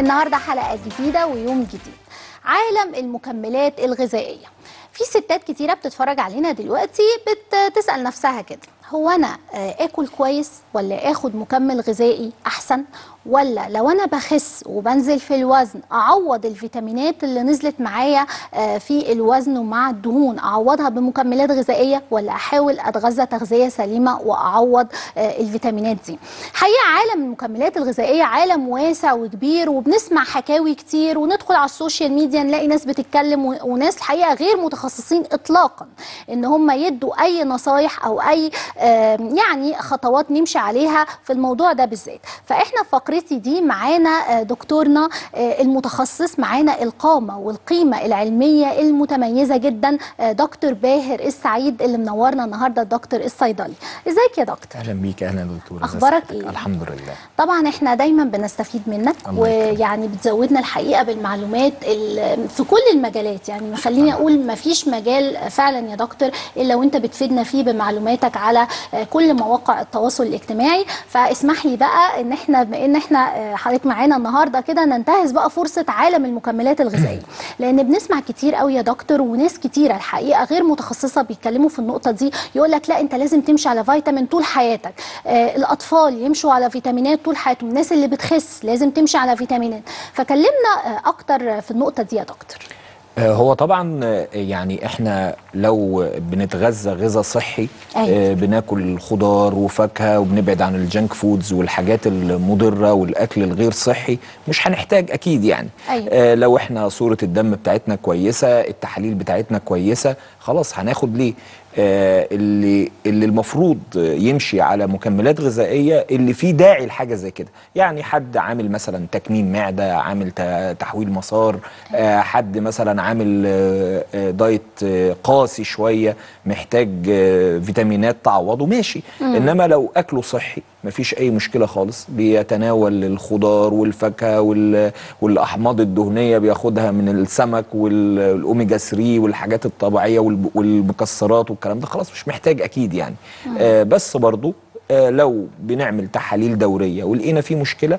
النهارده حلقة جديدة ويوم جديد. عالم المكملات الغذائية. في ستات كتيرة بتتفرج علينا دلوقتي بتسأل نفسها كده. هو أنا آه، آكل كويس ولا آخد مكمل غذائي أحسن؟ ولا لو أنا بخس وبنزل في الوزن أعوض الفيتامينات اللي نزلت معايا آه، في الوزن ومع الدهون أعوضها بمكملات غذائية ولا أحاول أتغذى تغذية سليمة وأعوض آه، الفيتامينات دي. حقيقة عالم المكملات الغذائية عالم واسع وكبير وبنسمع حكاوي كتير وندخل على ال social media نلاقي ناس بتتكلم وناس الحقيقة غير متخصصين اطلاقا إن هم يدوا أي نصايح أو أي يعني خطوات نمشي عليها في الموضوع ده بالذات. فإحنا في فقرتي دي معانا آه، دكتورنا آه، المتخصص معانا القامة والقيمة العلمية المتميزة جدا آه، دكتور باهر السعيد اللي منورنا النهارده الدكتور الصيدلي إزيك يا دكتور أهلا بيك أهلا دكتور إيه؟ صحتك؟ الحمد لله طبعا إحنا دايما بنستفيد منك. ويعني بتزودنا الحقيقة بالمعلومات ال- في كل المجالات يعني خليني أقول ما فيش مجال فعلا يا دكتور إلا وأنت بتفيدنا فيه بمعلوماتك على كل مواقع التواصل الاجتماعي فاسمح لي بقى إن إحنا بما إن إحنا آه، حضرتك معانا النهارده كده ننتهز بقى فرصة عالم المكملات الغذائية. لأن بنسمع كتير قوي يا دكتور وناس كتيرة الحقيقة غير متخصصة بيتكلموا في النقطة دي يقول لك لا انت لازم تمشي على فيتامين طول حياتك. آه الأطفال يمشوا على فيتامينات طول حياتهم الناس اللي بتخس لازم تمشي على فيتامينات. فكلمنا آه أكتر في النقطة دي يا دكتور. هو طبعا آه، يعني إحنا لو بنتغذى غذاء صحي أيوة. آه، بناكل خضار وفاكهة وبنبعد عن الجنك فودز والحاجات المضرة والأكل الغير صحي مش هنحتاج أكيد يعني أيوة. آه، لو إحنا صورة الدم بتاعتنا كويسة التحاليل بتاعتنا كويسة خلاص هناخد ليه؟ آه، اللي اللي المفروض يمشي على مكملات غذائية اللي فيه داعي لحاجة زي كده. يعني حد عامل مثلا تكميم معدة عامل تحويل مسار آه، حد مثلا عامل آه، آه، دايت آه، قاسي شوية محتاج آه، فيتامينات تعوضه ماشي. إنما لو أكله صحي مفيش أي مشكلة خالص. بيتناول الخضار والفاكهة وال- والأحماض الدهنية بياخدها من السمك والأوميجا 3 والحاجات الطبيعية والمكسرات والكلام ده. خلاص مش محتاج أكيد يعني. آه بس برضو آه لو بنعمل تحاليل دورية ولقينا في مشكلة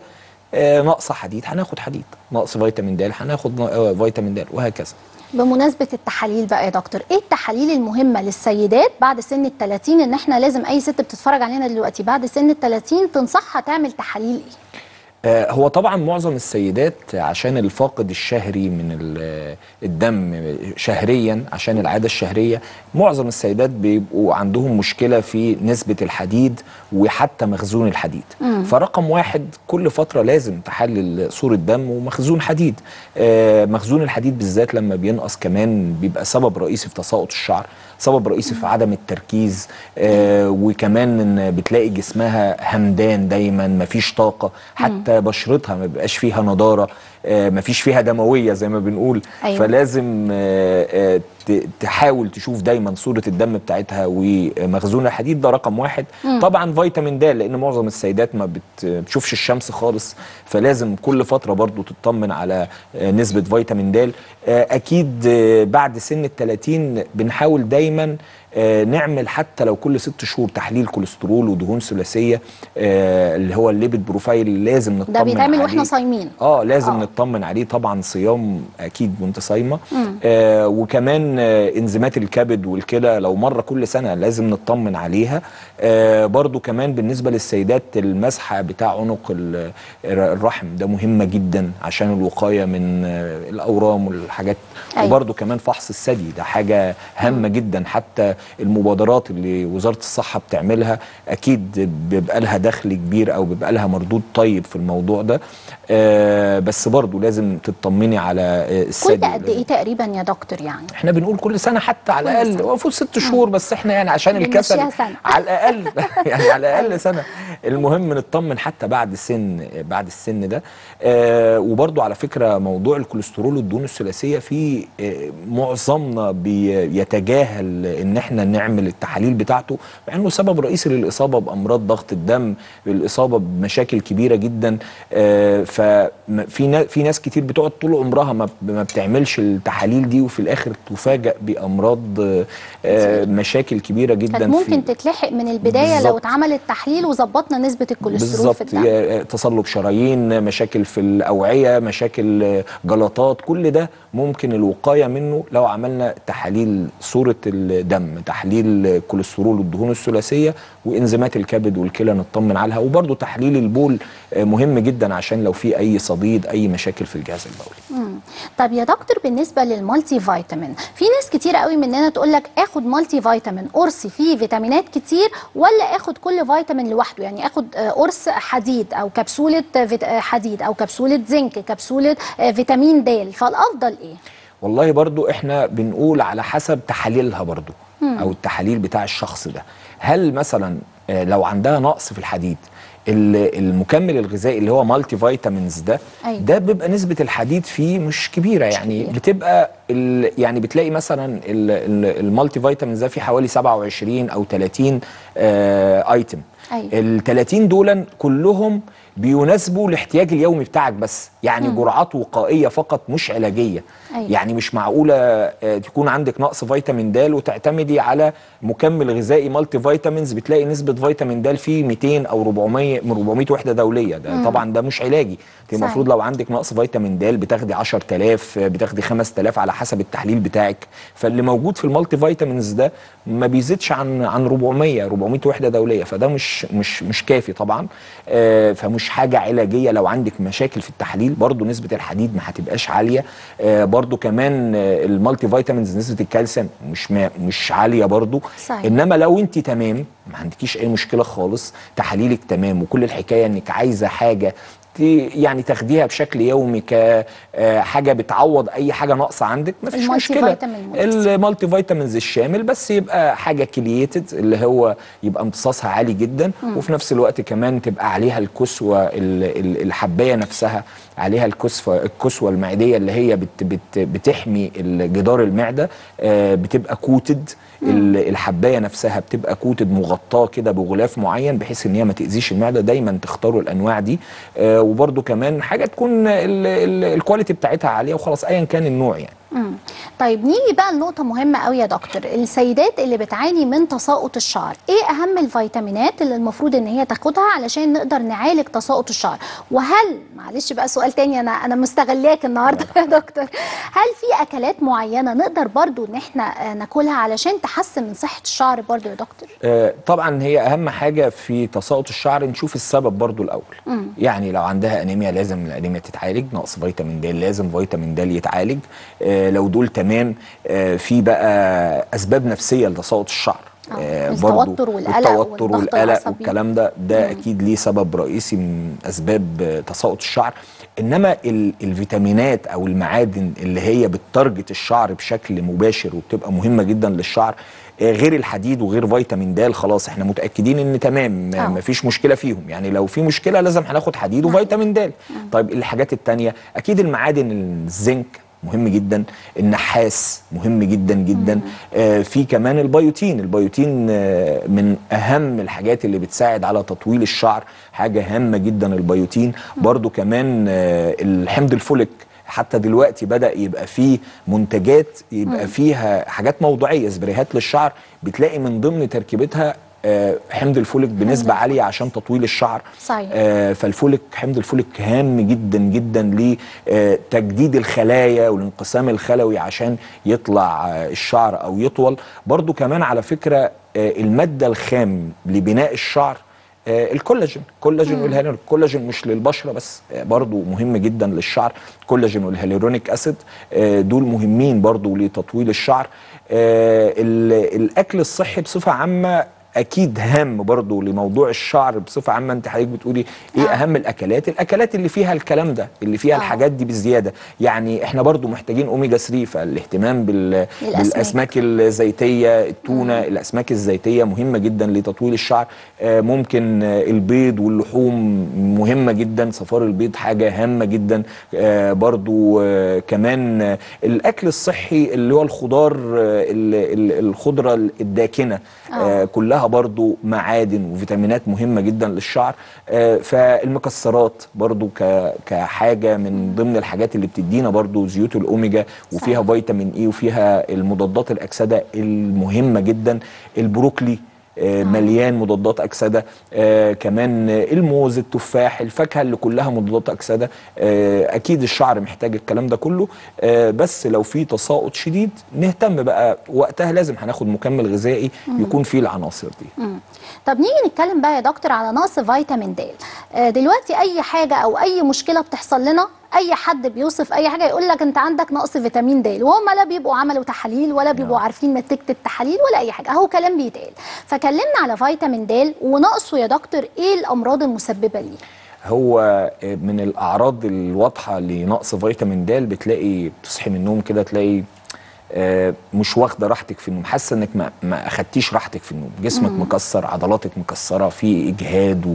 آه نقص حديد هناخد حديد. نقص فيتامين د هناخد آه، فيتامين د وهكذا. بمناسبة التحاليل بقى يا دكتور إيه التحاليل المهمة للسيدات بعد سن ال 30 إن إحنا لازم أي ست بتتفرج علينا دلوقتي؟ بعد سن ال 30 تنصحها تعمل تحاليل إيه؟ هو طبعا معظم السيدات عشان الفاقد الشهري من ال- الدم شهريا عشان العادة الشهرية معظم السيدات بيبقوا عندهم مشكلة في نسبة الحديد وحتى مخزون الحديد. فرقم واحد كل فترة لازم تحلل صورة دم ومخزون حديد. آه، مخزون الحديد بالذات لما بينقص كمان بيبقى سبب رئيسي في تساقط الشعر. سبب رئيسي في عدم التركيز آه وكمان إن بتلاقي جسمها همدان دايما مفيش طاقة حتى بشرتها ما بيبقاش فيها نضارة آه مفيش فيها دموية زي ما بنقول أيوة. فلازم آه آه تحاول تشوف دايما صورة الدم بتاعتها ومخزون الحديد ده رقم واحد طبعا فيتامين د لأن معظم السيدات ما بت- بتشوفش الشمس خالص فلازم كل فترة برضو تطمن على آه، نسبة فيتامين د آه، أكيد آه، بعد سن ال 30 بنحاول دايما نعمل حتى لو كل ست شهور تحليل كوليسترول ودهون ثلاثية اللي هو الليبيد بروفايل لازم نطمن ده بيتعمل وإحنا عليه. صايمين آه لازم. آه. نطمن عليه طبعا صيام أكيد وأنت صايمة آه وكمان آه إنزيمات الكبد والكلى لو مرة كل سنة لازم نطمن عليها آه برضو كمان بالنسبة للسيدات المسحه بتاع عنق ال- الرحم ده مهمه جدا عشان الوقاية من آه الأورام والحاجات. أيوة. وبرضو كمان فحص الثدي ده حاجة هامة جدا حتى المبادرات اللي وزارة الصحة بتعملها أكيد بيبقى لها دخل كبير أو بيبقى لها مردود طيب في الموضوع ده آه بس برضو لازم تطمني على آه الثدي كل قد إيه تقريبا يا دكتور يعني؟ إحنا بنقول كل سنة حتى على الأقل المفروض ست شهور بس إحنا يعني عشان الكسل. سنة. على الأقل يعني على الأقل سنة. المهم نطمن حتى بعد سن بعد السن ده. آه وبرضو على فكرة موضوع الكوليسترول والدهون الثلاثية في آه معظمنا بيتجاهل إن إحنا نعمل التحاليل بتاعته مع إنه سبب رئيسي للإصابة بأمراض ضغط الدم الإصابة بمشاكل كبيرة جدا. آه ففي في ناس كتير بتقعد طول عمرها ما بتعملش التحاليل دي وفي الآخر تفاجأ بأمراض آه، مشاكل كبيرة جدا كانت ممكن تتلحق من البداية لو. اتعمل التحليل وظبطنا ظبطنا نسبة الكوليسترول في الدم تصلب شرايين مشاكل في الأوعية مشاكل آه، جلطات كل ده ممكن الوقاية منه لو عملنا تحاليل صورة الدم تحليل الكوليسترول والدهون الثلاثية وإنزيمات الكبد والكلى نطمن عليها وبرده تحليل البول آه، مهم جدا عشان لو في أي صديد أي مشاكل في الجهاز البولي. مم. طب يا دكتور بالنسبة لل multivitamin في ناس كتير قوي مننا تقول لك آخد multivitamin قرص فيه فيتامينات كتير ولا آخد كل فيتامين لوحده؟ يعني آخد آه، قرص حديد أو كبسولة آه، حديد أو كبسولة زنك كبسولة آه، فيتامين د. فالأفضل إيه؟ والله برضو إحنا بنقول على حسب تحاليلها برضو أو التحاليل بتاع الشخص ده. هل مثلا لو عندها نقص في الحديد ال- المكمل الغذائي اللي هو multivitamins ده أيوة. ده بيبقى نسبة الحديد فيه مش كبيرة يعني كبيرة. بتبقى يعني بتلاقي مثلا ال- ال- ال multivitamins ده فيه حوالي 27 أو 30 آه item أيوة. ال 30 دول كلهم بيناسبوا الاحتياج اليومي بتاعك بس يعني جرعات وقائية فقط مش علاجية أيوة. يعني مش معقولة آه، تكون عندك نقص فيتامين د وتعتمدي على مكمل غذائي multivitamins بتلاقي نسبة فيتامين د فيه 200 أو 400 من 400 وحدة دولية. ده طبعا ده مش علاجي. انت. المفروض لو عندك نقص فيتامين د بتاخدي 10000 آه، بتاخدي 5000 على حسب التحليل بتاعك. فاللي موجود في ال multivitamins ده ما بيزيدش عن عن 400 400 وحدة دولية. فده مش مش مش كافي طبعا. آه، فمش حاجة علاجية. لو عندك مشاكل في التحليل برضو نسبة الحديد ما هتبقاش عالية. آه، برضو كمان آه، ال multivitamins نسبة الكالسيوم مش ما مش عالية برضو صحيح. إنما لو أنت تمام ما عندكيش أي مشكلة خالص تحاليلك تمام وكل الحكاية إنك عايزة حاجة يعني تاخديها بشكل يومي كحاجه بتعوض أي حاجة ناقصة عندك ما فيش ال multi مشكلة. ال multivitamins الشامل بس يبقى حاجة chelated اللي هو يبقى امتصاصها عالي جدا وفي نفس الوقت كمان تبقى عليها الكسوة ال- ال- الحباية نفسها عليها الكسوه الكسوة المعدية اللي هي بت بت بتحمي جدار المعدة آه، بتبقى coated ال- الحباية نفسها بتبقى coated مغطاة كده بغلاف معين بحيث إن هي ما تأذيش المعدة. دايما تختاروا الأنواع دي آه، وبرده كمان حاجة تكون ال- ال- ال quality بتاعتها عالية وخلاص ايا كان النوع يعني. مم. طيب نيجي بقى لنقطة مهمة قوي يا دكتور. السيدات اللي بتعاني من تساقط الشعر إيه أهم الفيتامينات اللي المفروض إن هي تاخدها علشان نقدر نعالج تساقط الشعر؟ وهل معلش بقى سؤال تاني أنا أنا مستغلاك النهارده يا دكتور. هل في أكلات معينة نقدر برضو إن إحنا آه، ناكلها علشان تحسن من صحة الشعر برضو يا دكتور؟ آه، طبعا هي أهم حاجة في تساقط الشعر نشوف السبب برضو الأول. مم. يعني لو عندها أنيميا لازم الأنيميا تتعالج نقص فيتامين د لازم فيتامين د يتعالج. آه، لو دول تمام آه، في بقى أسباب نفسية لتساقط الشعر. آه، برضو التوتر والقلق التوتر والضغط والقلق. والكلام ده ده أكيد ليه سبب رئيسي من أسباب آه، تساقط الشعر. إنما ال- الفيتامينات أو المعادن اللي هي بت target الشعر بشكل مباشر وبتبقى مهمة جدا للشعر آه، غير الحديد وغير فيتامين د خلاص إحنا متأكدين إن تمام آه. ما مفيش مشكلة فيهم. يعني لو في مشكلة لازم هناخد حديد وفيتامين د. طيب الحاجات التانية أكيد المعادن الزنك مهم جدا. النحاس مهم جدا جدا. آه في كمان البيوتين. البيوتين آه من أهم الحاجات اللي بتساعد على تطويل الشعر. حاجة هامة جدا البيوتين. برضو كمان آه الحمض الفوليك حتى دلوقتي بدأ يبقى فيه منتجات يبقى فيها حاجات موضعيه سبريهات للشعر. بتلاقي من ضمن تركيبتها حمض الفوليك بنسبة عالية عشان تطويل الشعر. صحيح. آه، فالفوليك حمض الفوليك هام جدا جدا لتجديد الخلايا والانقسام الخلوي عشان يطلع آه، الشعر أو يطول. برضو كمان على فكرة آه، المادة الخام لبناء الشعر آه، الكولاجين. كولاجين والهيالورونيك الكولاجين مش للبشرة بس آه، برضو مهم جدا للشعر. الكولاجين وال hyaluronic acid آه، دول مهمين برضو لتطويل الشعر. آه، ال- الأكل الصحي بصفة عامة أكيد هام برضو لموضوع الشعر بصفة عامة. أنت حضرتك بتقولي إيه آه. أهم الأكلات؟ الأكلات اللي فيها الكلام ده اللي فيها آه. الحاجات دي بزيادة. يعني إحنا برضو محتاجين أوميجا 3 فالاهتمام بال... بالأسماك الزيتية التونة الأسماك الزيتية مهمة جدا لتطويل الشعر. آه، ممكن البيض واللحوم مهمة جدا. صفار البيض حاجة هامة جدا. آه، برضو آه، كمان آه، الأكل الصحي اللي هو الخضار آه، ال- ال- الخضرة الداكنة. آه، كلها برضو معادن وفيتامينات مهمة جدا للشعر. آه، فالمكسرات برضو ك- كحاجة من ضمن الحاجات اللي بتدينا برضو زيوت الأوميجا وفيها فيتامين إي وفيها المضادات الأكسدة المهمة جدا. البروكلي مليان مضادات أكسدة. آه، كمان آه، الموز التفاح الفاكهة اللي كلها مضادات أكسدة. آه، أكيد الشعر محتاج الكلام ده كله. آه، بس لو في تساقط شديد نهتم بقى وقتها لازم هناخد مكمل غذائي يكون فيه العناصر دي. طب نيجي نتكلم بقى يا دكتور على نقص فيتامين د. آه، دلوقتي أي حاجة أو أي مشكلة بتحصل لنا أي حد بيوصف أي حاجة يقول لك أنت عندك نقص فيتامين د وهم لا بيبقوا عملوا تحاليل ولا بيبقوا نعم. عارفين نتيجة التحاليل ولا أي حاجة. أهو كلام بيتقال. فكلمنا على فيتامين د ونقصه يا دكتور إيه الأمراض المسببة ليه؟ هو من الأعراض الواضحة لنقص فيتامين د بتلاقي بتصحي من النوم كده تلاقي مش واخدة راحتك في النوم. حاسة إنك ما, ما أخدتيش راحتك في النوم. جسمك مكسر عضلاتك مكسرة في إجهاد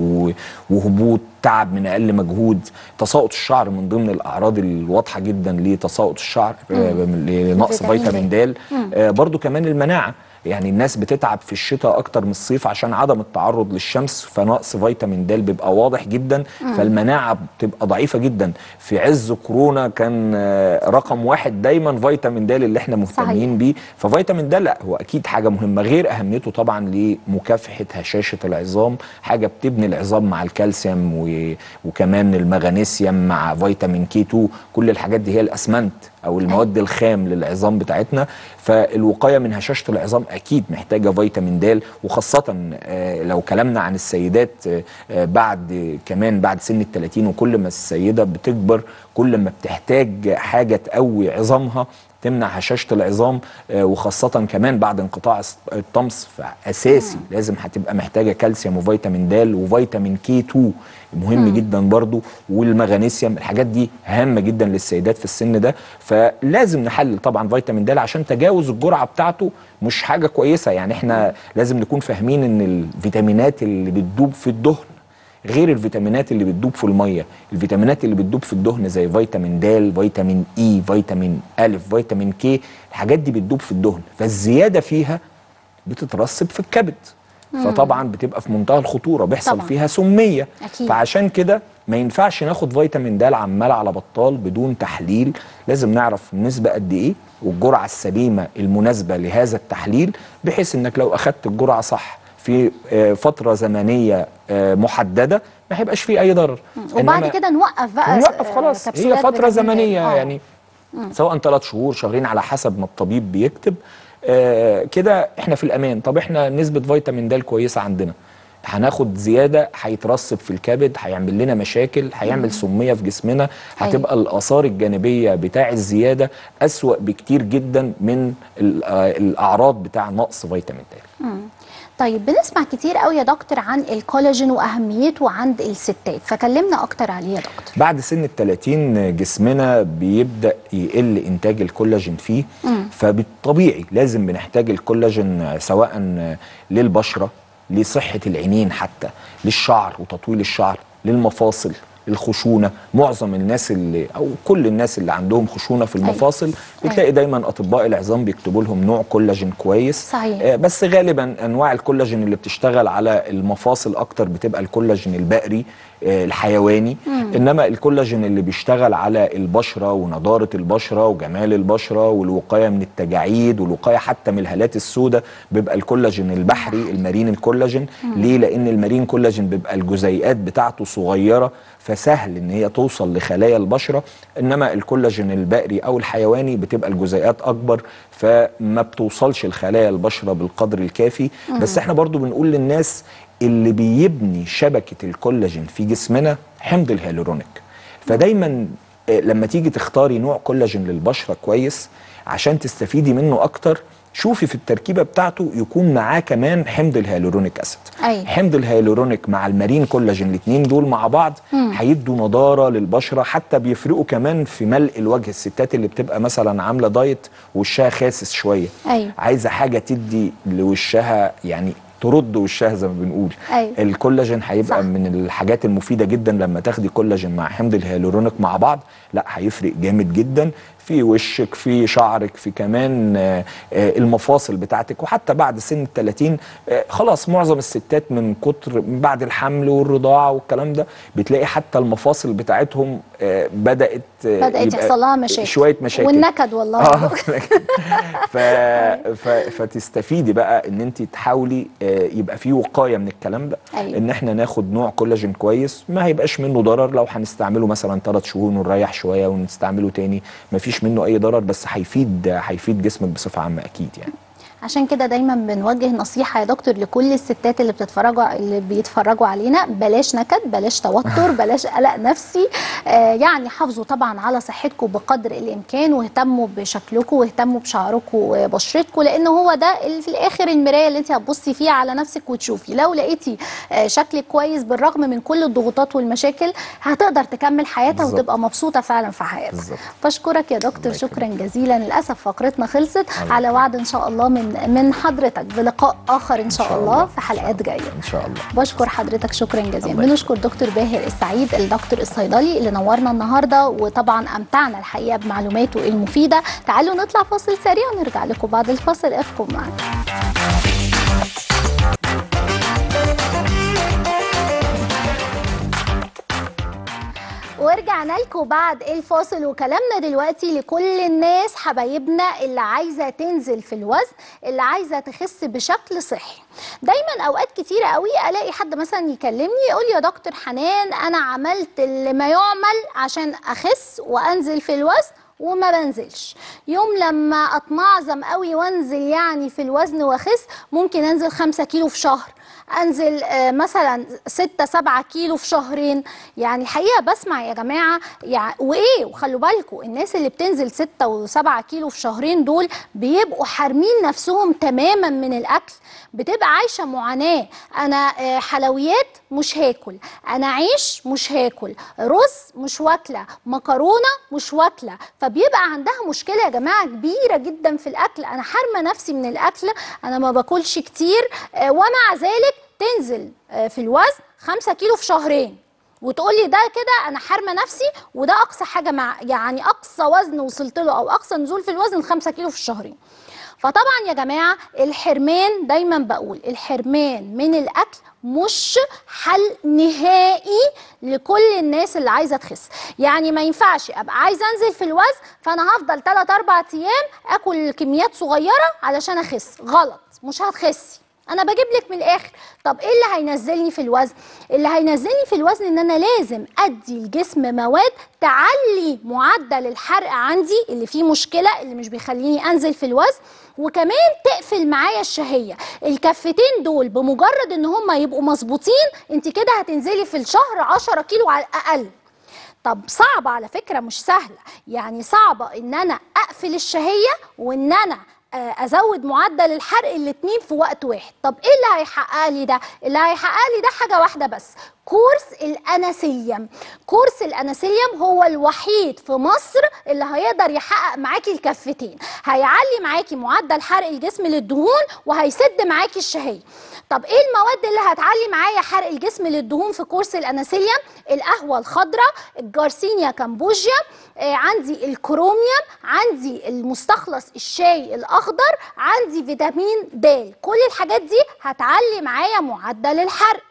وهبوط تعب من أقل مجهود. تساقط الشعر من ضمن الأعراض الواضحة جدا لتساقط الشعر آه، لنقص فيتامين فيتامين د. آه، برضو كمان المناعة. يعني الناس بتتعب في الشتاء أكتر من الصيف عشان عدم التعرض للشمس فنقص فيتامين د بيبقى واضح جدا فالمناعة بتبقى ضعيفة جدا. في عز كورونا كان آه، رقم واحد دايما فيتامين د اللي إحنا مهتمين بيه. ففيتامين د لا هو أكيد حاجة مهمة غير أهميته طبعا لمكافحة هشاشة العظام. حاجة بتبني العظام مع الكالسيوم و... وكمان المغنيسيوم مع فيتامين كي 2 كل الحاجات دي هي الأسمنت. أو المواد الخام للعظام بتاعتنا فالوقاية من هشاشة العظام أكيد محتاجة فيتامين د وخاصة آه، لو كلامنا عن السيدات آه، آه، بعد كمان بعد سن ال 30 وكل ما السيدة بتكبر كل ما بتحتاج حاجة تقوي عظامها تمنع هشاشة العظام آه، وخاصة كمان بعد انقطاع الطمس فأساسي لازم هتبقى محتاجة كالسيوم وفيتامين د وفيتامين كي 2 مهم جدا برضو والمغنيسيوم الحاجات دي هامة جدا للسيدات في السن ده فلازم نحلل طبعا فيتامين د عشان تجاوز الجرعة بتاعته مش حاجة كويسة يعني إحنا لازم نكون فاهمين إن الفيتامينات اللي بتدوب في الدهن غير الفيتامينات اللي بتدوب في المية. الفيتامينات اللي بتدوب في الدهن زي فيتامين د فيتامين E فيتامين أ فيتامين K الحاجات دي بتدوب في الدهن. فالزيادة فيها بتترسب في الكبد. فطبعا بتبقى في منتهى الخطورة بيحصل طبعاً. فيها سمية. أكيد. فعشان كده ما ينفعش ناخد فيتامين د عمال على بطال بدون تحليل. لازم نعرف النسبة قد إيه والجرعة السليمة المناسبة لهذا التحليل بحيث إنك لو أخدت الجرعة صح في آه، فترة زمنية محددة ما هيبقاش فيه أي ضرر. وبعد كده نوقف بقى نوقف آه، خلاص هي فترة. زمنية آه. يعني. سواء ثلاث شهور شهرين على حسب ما الطبيب بيكتب. آه كده إحنا في الأمان. طب إحنا نسبة فيتامين د كويسة عندنا. هناخد زيادة هيترسب في الكبد هيعمل لنا مشاكل هيعمل سمية في جسمنا هتبقى الآثار الجانبية بتاع الزيادة أسوأ بكتير جدا من آه، الأعراض بتاع نقص فيتامين د. مم. طيب بنسمع كتير قوي يا دكتور عن الكولاجين وأهميته عند الستات. فكلمنا أكتر عليه يا دكتور. بعد سن ال 30 جسمنا بيبدأ يقل إنتاج الكولاجين فيه فبالطبيعي لازم بنحتاج الكولاجين سواء للبشرة لصحة العينين حتى للشعر وتطويل الشعر للمفاصل. الخشونة. معظم الناس اللي أو كل الناس اللي عندهم خشونة في المفاصل بتلاقي دايما أطباء العظام بيكتبوا لهم نوع كولاجين كويس. صحيح. آه، بس غالبا أنواع الكولاجين اللي بتشتغل على المفاصل أكتر بتبقى الكولاجين البقري الحيواني إنما الكولاجين اللي بيشتغل على البشرة ونضارة البشرة وجمال البشرة والوقاية من التجاعيد والوقاية حتى من الهالات السوداء بيبقى الكولاجين البحري ال marine collagen. ليه؟ لأن ال marine collagen بيبقى الجزيئات بتاعته صغيرة فسهل إن هي توصل لخلايا البشرة إنما الكولاجين البقري أو الحيواني بتبقى الجزيئات أكبر فما بتوصلش لخلايا البشرة بالقدر الكافي. بس إحنا برضو بنقول للناس اللي بيبني شبكة الكولاجين في جسمنا حمض الهيالورونيك فدايما آه، لما تيجي تختاري نوع كولاجين للبشرة كويس عشان تستفيدي منه أكتر شوفي في التركيبة بتاعته يكون معاه كمان حمض ال hyaluronic acid أيوة. حمض الهيالورونيك مع ال marine collagen الاثنين دول مع بعض هيدوا نضارة للبشرة حتى بيفرقوا كمان في ملء الوجه الستات اللي بتبقى مثلا عاملة diet وشها خاسس شوية أيوة. عايزة حاجة تدي لوشها يعني ترد وشها زي ما بنقول أيوة. الكولاجين هيبقى صح. من الحاجات المفيدة جدا لما تاخدي كولاجين مع حمض الهيالورونيك مع بعض لا هيفرق جامد جدا في وشك في شعرك في كمان آه، آه، المفاصل بتاعتك. وحتى بعد سن ال 30 آه، خلاص معظم الستات من كتر من بعد الحمل والرضاعة والكلام ده بتلاقي حتى المفاصل بتاعتهم آه، بدأت آه، بدأت يحصل لها مشاكل. شوية مشاكل. والنكد والله. آه ف... ف... فتستفيدي بقى إن انت تحاولي آه، يبقى في وقاية من الكلام ده أيوة. إن إحنا ناخد نوع كولاجين كويس ما هيبقاش منه ضرر. لو هنستعمله مثلا ثلاث شهور ونريح شوية ونستعمله تاني ما فيش منه أي ضرر بس هيفيد هيفيد جسمك بصفة عامة أكيد يعني. عشان كده دايما بنوجه نصيحة يا دكتور لكل الستات اللي بتتفرجوا اللي بيتفرجوا علينا بلاش نكد بلاش توتر بلاش قلق نفسي. آه يعني حافظوا طبعا على صحتكم بقدر الإمكان واهتموا بشكلكم واهتموا بشعركم وبشرتكم لأن هو ده اللي في الآخر المراية اللي انت هتبصي فيها على نفسك وتشوفي. لو لقيتي آه شكلك كويس بالرغم من كل الضغوطات والمشاكل هتقدر تكمل حياتها بالظبط. وتبقى مبسوطة فعلا في حياتها. بشكرك يا دكتور شكرا جزيلا. للأسف فقرتنا خلصت. على وعد إن شاء الله من من حضرتك بلقاء آخر إن شاء شاء الله الله. في حلقات جاية. إن شاء الله. بشكر حضرتك. شكرا جزيلا. بنشكر دكتور باهر السعيد الدكتور الصيدلي اللي نورنا النهارده وطبعا أمتعنا الحقيقة بمعلوماته المفيدة. تعالوا نطلع فاصل سريع ونرجع لكم بعد الفاصل. أبقوا معنا. ورجعنا لكم بعد الفاصل وكلامنا دلوقتي لكل الناس حبايبنا اللي عايزة تنزل في الوزن اللي عايزة تخس بشكل صحي. دايما أوقات كتيرة قوي ألاقي حد مثلا يكلمني يقول يا دكتور حنان أنا عملت اللي ما يعمل عشان أخس وأنزل في الوزن وما بنزلش. يوم لما اتمعظم قوي وأنزل يعني في الوزن وأخس ممكن أنزل خمسة كيلو في شهر. أنزل آه، مثلا ستة سبعة كيلو في شهرين. يعني الحقيقة بسمع يا جماعة يعني وإيه وخلوا بالكم الناس اللي بتنزل ستة وسبعة كيلو في شهرين دول بيبقوا حارمين نفسهم تماما من الأكل. بتبقى عايشة معاناة. أنا آه، حلويات مش هاكل. أنا عيش مش هاكل. رز مش واكلة. مكرونة مش واكلة. فبيبقى عندها مشكلة يا جماعة كبيرة جدا في الأكل. أنا حارمة نفسي من الأكل. أنا ما باكلش كتير. آه، ومع ذلك تنزل آه، في الوزن 5 كيلو في شهرين. وتقولي ده كده أنا حارمة نفسي وده أقصى حاجة مع يعني أقصى وزن وصلت له أو أقصى نزول في الوزن 5 كيلو في الشهرين فطبعا يا جماعة الحرمان دايما بقول الحرمان من الأكل مش حل نهائي لكل الناس اللي عايزة تخس. يعني ما ينفعش أبقى عايزة أنزل في الوزن فأنا هفضل 3 4 أيام آكل كميات صغيرة علشان أخس. غلط مش هتخسي. أنا بجيب لك من الآخر. طب إيه اللي هينزلني في الوزن؟ اللي هينزلني في الوزن ان أنا لازم ادي الجسم مواد تعلي معدل الحرق عندي اللي فيه مشكلة اللي مش بيخليني انزل في الوزن وكمان تقفل معايا الشهية. الكفتين دول بمجرد ان هم يبقوا مظبوطين انت كده هتنزلي في الشهر 10 كيلو على الأقل. طب صعبة على فكرة مش سهلة. يعني صعبة ان أنا اقفل الشهية وان أنا أزود معدل الحرق الاتنين في وقت واحد. طب إيه اللي هيحقق لي ده؟ اللي هيحقق لي ده حاجة واحدة بس كورس الأناسيليوم. كورس الأناسيليوم هو الوحيد في مصر اللي هيقدر يحقق معاكي الكفتين. هيعلي معاكي معدل حرق الجسم للدهون وهيسد معاكي الشهية. طب إيه المواد اللي هتعلي معايا حرق الجسم للدهون في كورس الاناسيليوم القهوة الخضراء الجارسينيا كامبوجيا آه عندي الكروميوم عندي المستخلص الشاي الأخضر عندي فيتامين د. كل الحاجات دي هتعلي معايا معدل الحرق.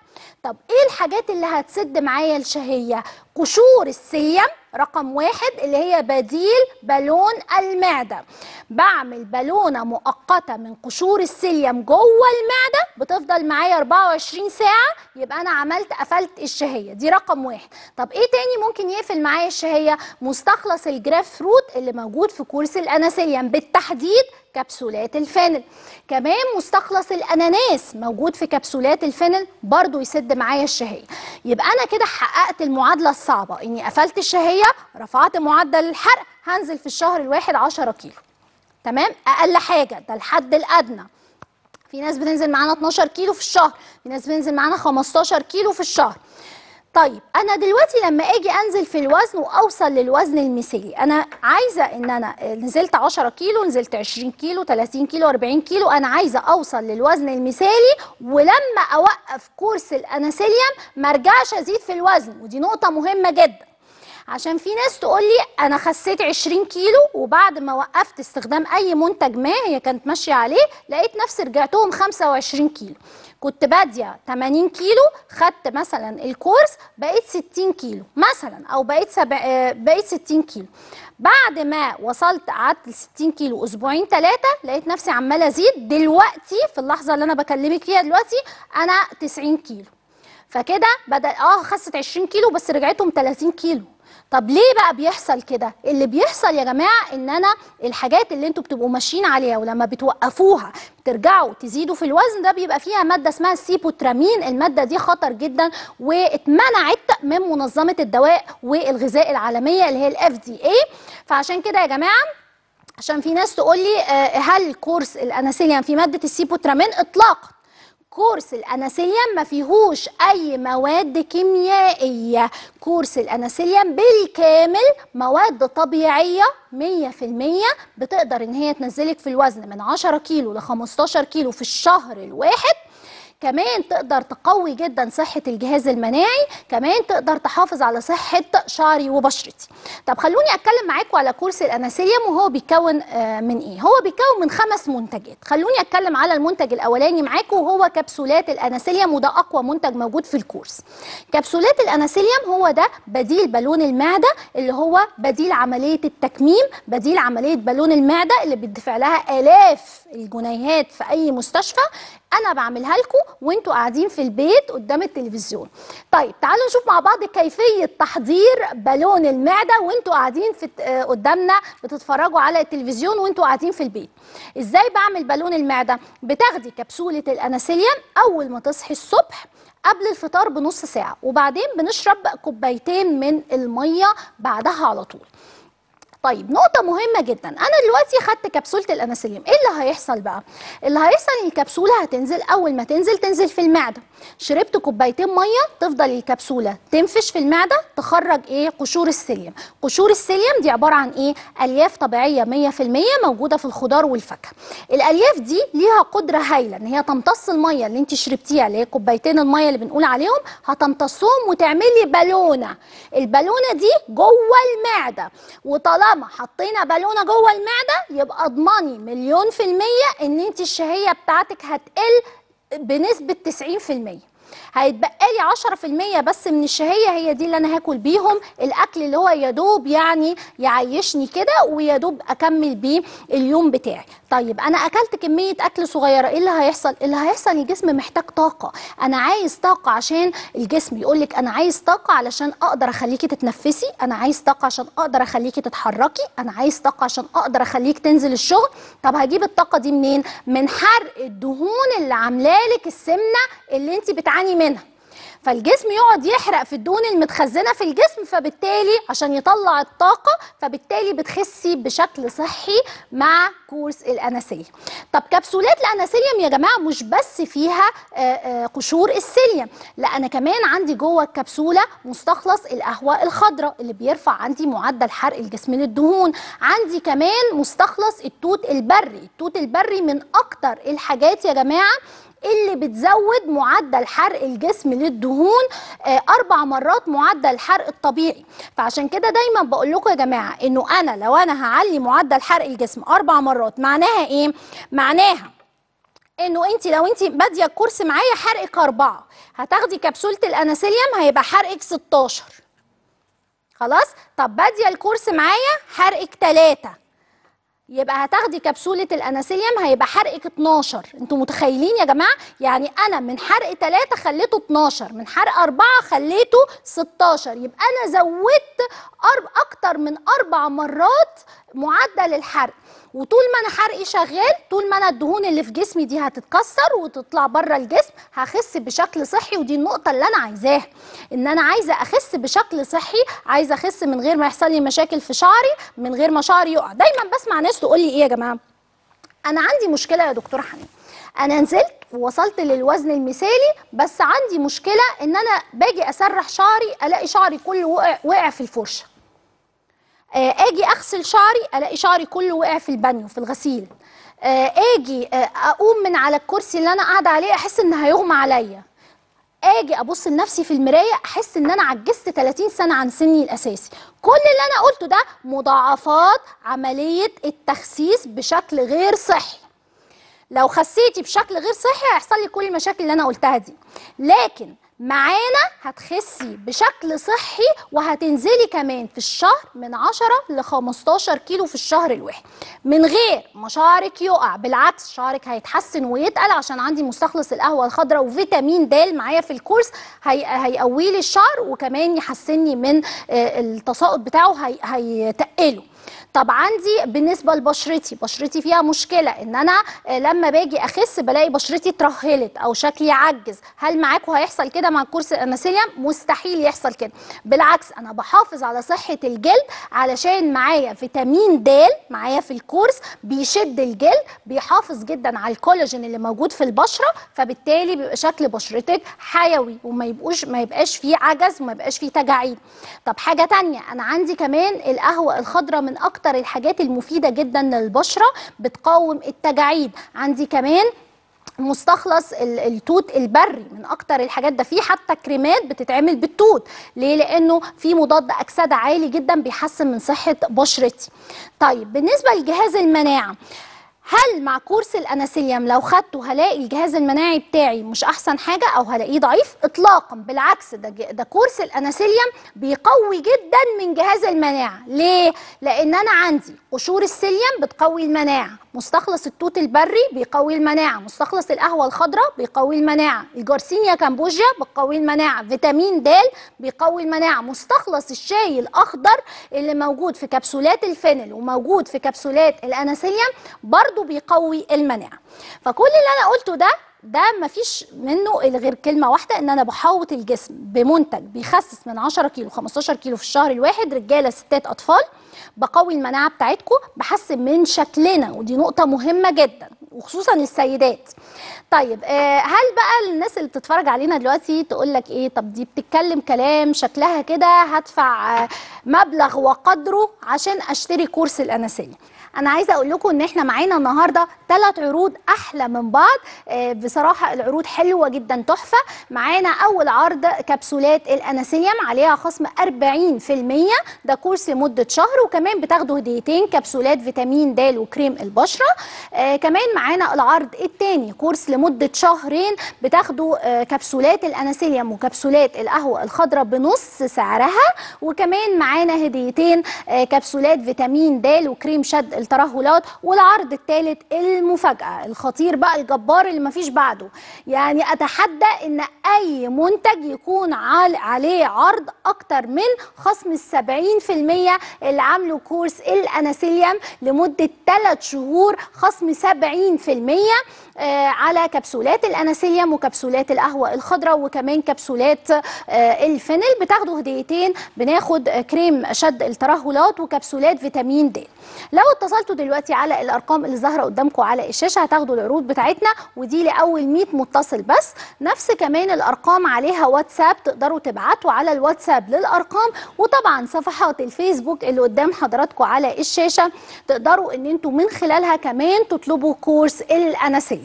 طب إيه الحاجات اللي هتسد معايا الشهية؟ قشور السيم رقم واحد اللي هي بديل بالون المعدة. بعمل بالونة مؤقتة من قشور السيليم جوه المعدة بتفضل معايا 24 ساعة يبقى أنا عملت قفلت الشهية. دي رقم واحد. طب إيه تاني ممكن يقفل معايا الشهية؟ مستخلص الجريب فروت اللي موجود في course الأناسيليم. بالتحديد كبسولات الفانل. كمان مستخلص الأناناس موجود في كبسولات الفانل برضو يسد معايا الشهية. يبقى أنا كده حققت المعادلة الصعبة. إني قفلت الشهية رفعت معدل الحرق هنزل في الشهر الواحد 10 كيلو. تمام؟ أقل حاجة ده الحد الأدنى. في ناس بتنزل معانا 12 كيلو في الشهر في ناس بتنزل معانا 15 كيلو في الشهر. طيب أنا دلوقتي لما آجي أنزل في الوزن وأوصل للوزن المثالي أنا عايزة إن أنا نزلت 10 كيلو نزلت 20 كيلو 30 كيلو 40 كيلو أنا عايزة أوصل للوزن المثالي ولما أوقف كورس الأناسيليوم ما ارجعش أزيد في الوزن ودي نقطة مهمة جدا. عشان في ناس تقول لي أنا خسيت 20 كيلو وبعد ما وقفت استخدام أي منتج ما هي كانت ماشية عليه لقيت نفسي رجعتهم 25 كيلو. كنت بادية 80 كيلو خدت مثلا الكورس بقيت 60 كيلو مثلا أو بقيت سبع... آه، بقيت 60 كيلو. بعد ما وصلت قعدت ل 60 كيلو أسبوعين ثلاثة لقيت نفسي عمالة أزيد. دلوقتي في اللحظة اللي أنا بكلمك فيها دلوقتي أنا 90 كيلو. فكده بدأ آه خست 20 كيلو بس رجعتهم 30 كيلو. طب ليه بقى بيحصل كده؟ اللي بيحصل يا جماعة إن أنا الحاجات اللي أنتوا بتبقوا ماشيين عليها ولما بتوقفوها ترجعوا تزيدوا في الوزن ده بيبقى فيها مادة اسمها السيبوترامين المادة دي خطر جدا واتمنعت من منظمة الدواء والغذاء العالمية اللي هي ال FDA فعشان كده يا جماعة عشان في ناس تقول لي آه، هل course الاناسيليوم في مادة السيبوترامين؟ اطلاقا. course الاناسيليوم ما فيهوش أي مواد كيميائية. course الاناسيليوم بالكامل مواد طبيعية 100% بتقدر إن هي تنزلك في الوزن من 10 كيلو ل 15 كيلو في الشهر الواحد. كمان تقدر تقوي جدا صحة الجهاز المناعي كمان تقدر تحافظ على صحة شعري وبشرتي. طب خلوني أتكلم معاكم على كورس الأناسيليوم وهو بيتكون آه، من إيه؟ هو بيتكون من خمس منتجات. خلوني أتكلم على المنتج الأولاني معاكم وهو كبسولات الأناسيليوم وده أقوى منتج موجود في الكورس. كبسولات الأناسيليوم هو ده بديل بالون المعدة اللي هو بديل عملية التكميم بديل عملية بالون المعدة اللي بيدفع لها آلاف الجنيهات في أي مستشفى. أنا بعملها لكم وانتوا قاعدين في البيت قدام التلفزيون. طيب تعالوا نشوف مع بعض كيفية تحضير بالون المعدة وانتوا قاعدين في آه، قدامنا بتتفرجوا على التلفزيون وانتوا قاعدين في البيت. إزاي بعمل بالون المعدة؟ بتاخدي كبسولة الاناسيليوم أول ما تصحي الصبح قبل الفطار بنص ساعة وبعدين بنشرب كوبايتين من المية بعدها على طول. طيب نقطة مهمة جدا أنا دلوقتي خدت كبسولة الأناسيليوم إيه اللي هيحصل بقى؟ اللي هيحصل الكبسولة هتنزل أول ما تنزل تنزل في المعدة شربت كوبايتين مية تفضل الكبسولة تنفش في المعدة تخرج إيه؟ قشور السيليوم قشور السيليوم دي عبارة عن إيه؟ ألياف طبيعية 100% موجودة في الخضار والفاكهة الألياف دي ليها قدرة هايلة إن هي تمتص المية اللي أنت شربتيها اللي هي كوبايتين المية اللي بنقول عليهم هتمتصهم وتعملي بالونة البالونة دي جوه المعدة وطالما حطينا بالونة جوه المعدة يبقى اضمني مليون في المية إن أنت الشهية بتاعتك هتقل بنسبة 90% هيتبقى لي 10% بس من الشهية هي دي اللي أنا هاكل بيهم. الأكل اللي هو يا دوب يعني يعيشني كده ويا دوب أكمل بيه اليوم بتاعي. طيب أنا أكلت كمية أكل صغيرة. إيه اللي هيحصل؟ اللي هيحصل؟ الجسم محتاج طاقة. أنا عايز طاقة عشان الجسم يقول لك أنا عايز طاقة علشان أقدر أخليكي تتنفسي. أنا عايز طاقة عشان أقدر أخليكي تتحركي. أنا عايز طاقة عشان أقدر أخليك تنزل الشغل. طب هجيب الطاقة دي منين؟ من حرق الدهون اللي عاملالك السمنة اللي أنت بتعاني منها فالجسم يقعد يحرق في الدهون المتخزنة في الجسم فبالتالي عشان يطلع الطاقة فبالتالي بتخسي بشكل صحي مع course الأناسيليوم. طب كبسولات الأناسيليوم يا جماعة مش بس فيها آه، آه، قشور السيليوم لا أنا كمان عندي جوه الكبسولة مستخلص القهوة الخضراء اللي بيرفع عندي معدل حرق الجسم للدهون. عندي كمان مستخلص التوت البري. التوت البري من أكتر الحاجات يا جماعة اللي بتزود معدل حرق الجسم للدهون آه، أربع مرات معدل الحرق الطبيعي. فعشان كده دايما بقول لكم يا جماعة إنه أنا لو أنا هعلي معدل حرق الجسم أربع مرات معناها إيه؟ معناها إنه أنت لو أنت بادية الكورس معايا حرقك أربعة هتاخدي كبسولة الأناسيليوم هيبقى حرقك 16 خلاص؟ طب بادية الكورس معايا حرقك 3 يبقى هتاخدي كبسولة الأناسيليوم هيبقى حرقك 12 أنتوا متخيلين يا جماعة؟ يعني أنا من حرق 3 خليته 12 من حرق 4 خليته 16 يبقى أنا زودت أكتر من أربع مرات معدل الحرق. وطول ما أنا حرقي شغال طول ما أنا الدهون اللي في جسمي دي هتتكسر وتطلع بره الجسم هخس بشكل صحي ودي النقطة اللي أنا عايزاها. إن أنا عايزة أخس بشكل صحي عايزة أخس من غير ما يحصل لي مشاكل في شعري من غير ما شعري يقع. دايما بسمع ناس تقول لي إيه يا جماعة؟ أنا عندي مشكلة يا دكتوره حنان أنا نزلت ووصلت للوزن المثالي بس عندي مشكلة إن أنا باجي أسرح شعري ألاقي شعري كله وقع, وقع في الفرشة. آجي أغسل شعري ألاقي شعري كله وقع في البانيو في الغسيل. آه، آجي آه، أقوم من على الكرسي اللي أنا قاعدة عليه أحس ان هيغمى عليا. آجي أبص لنفسي في المراية أحس إن أنا عجزت 30 سنة عن سني الأساسي. كل اللي أنا قلته ده مضاعفات عملية التخسيس بشكل غير صحي. لو خسيتي بشكل غير صحي هيحصل لي كل المشاكل اللي أنا قلتها دي. لكن معانا هتخسي بشكل صحي وهتنزلي كمان في الشهر من 10 ل 15 كيلو في الشهر الواحد. من غير ما شعرك يقع بالعكس شعرك هيتحسن ويتقل عشان عندي مستخلص القهوة الخضراء وفيتامين د معايا في الكورس هي هيقوي لي الشعر وكمان يحسني من آه، التساقط بتاعه هي طب عندي بالنسبة لبشرتي بشرتي فيها مشكلة إن أنا آه، لما باجي أخس بلاقي بشرتي اترهلت أو شكلي عجز. هل معاكم هيحصل كده مع كورس الاناسيليوم مستحيل يحصل كده. بالعكس أنا بحافظ على صحة الجلد علشان معايا فيتامين د معايا في الكورس بيشد الجلد بيحافظ جدا على الكولاجين اللي موجود في البشرة فبالتالي بيبقى شكل بشرتك حيوي وما يبقوش ما يبقاش فيه عجز وما يبقاش فيه تجاعيد. طب حاجة تانية أنا عندي كمان القهوة الخضراء من أكتر الحاجات المفيدة جدا للبشرة بتقاوم التجاعيد. عندي كمان مستخلص ال- التوت البري من أكتر الحاجات ده. في حتى كريمات بتتعمل بالتوت. ليه؟ لأنه في مضاد أكسدة عالي جدا بيحسن من صحة بشرتي. طيب بالنسبة لجهاز المناعة هل مع كورس الأناسيليوم لو خدته هلاقي الجهاز المناعي بتاعي مش أحسن حاجة أو هلاقيه ضعيف؟ اطلاقا بالعكس ده ده كورس الأناسيليوم بيقوي جدا من جهاز المناعة. ليه؟ لأن أنا عندي قشور السيليوم بتقوي المناعة مستخلص التوت البري بيقوي المناعة مستخلص القهوة الخضراء بيقوي المناعة الجارسينيا كامبوجيا بتقوي المناعة فيتامين د بيقوي المناعة مستخلص الشاي الأخضر اللي موجود في كبسولات الفينل وموجود في كبسولات الأناسيليوم برضو بيقوي المناعة. فكل اللي أنا قلته ده ده مفيش منه غير كلمة واحدة إن أنا بحوط الجسم بمنتج بيخسس من 10 كيلو 15 كيلو في الشهر الواحد رجالة ستات أطفال. بقوي المناعة بتاعتكم بحسن من شكلنا. ودي نقطة مهمة جدا وخصوصا للسيدات طيب آه هل بقى الناس اللي بتتفرج علينا دلوقتي تقول لك إيه؟ طب دي بتتكلم كلام شكلها كده هدفع مبلغ وقدره عشان أشتري كورس الأناسية. أنا عايزه أقول لكم ان إحنا معانا النهارده ثلاث عروض أحلى من بعض. آه، بصراحه العروض حلوة جدا تحفه. معانا اول عرض كبسولات الاناسيليوم عليها خصم 40% ده كورس لمده شهر وكمان بتاخدوا هديتين كبسولات فيتامين د وكريم البشره. آه كمان معانا العرض الثاني كورس لمده شهرين بتاخدوا آه كبسولات الاناسيليوم وكبسولات القهوه الخضراء بنص سعرها. وكمان معانا هديتين كبسولات فيتامين د وكريم شد الترهلات والعرض الثالث المفاجأة. الخطير بقى الجبار اللي مفيش بعده. يعني أتحدى إن أي منتج يكون عليه عرض أكتر من خصم في المية اللي عامله كورس الأناسيليوم لمدة 3 شهور خصم سبعين في المية. على كبسولات الاناسيليوم وكبسولات القهوة الخضراء وكمان كبسولات آه، الفينل بتاخدوا هديتين بناخد آه، كريم شد الترهلات وكبسولات فيتامين د. لو اتصلتوا دلوقتي على الأرقام اللي ظاهرة قدامكم على الشاشة هتاخدوا العروض بتاعتنا ودي لأول 100 متصل بس. نفس كمان الأرقام عليها واتساب تقدروا تبعتوا على الواتساب للأرقام. وطبعا صفحات الفيسبوك اللي قدام حضراتكم على الشاشة تقدروا إن أنتوا من خلالها كمان تطلبوا كورس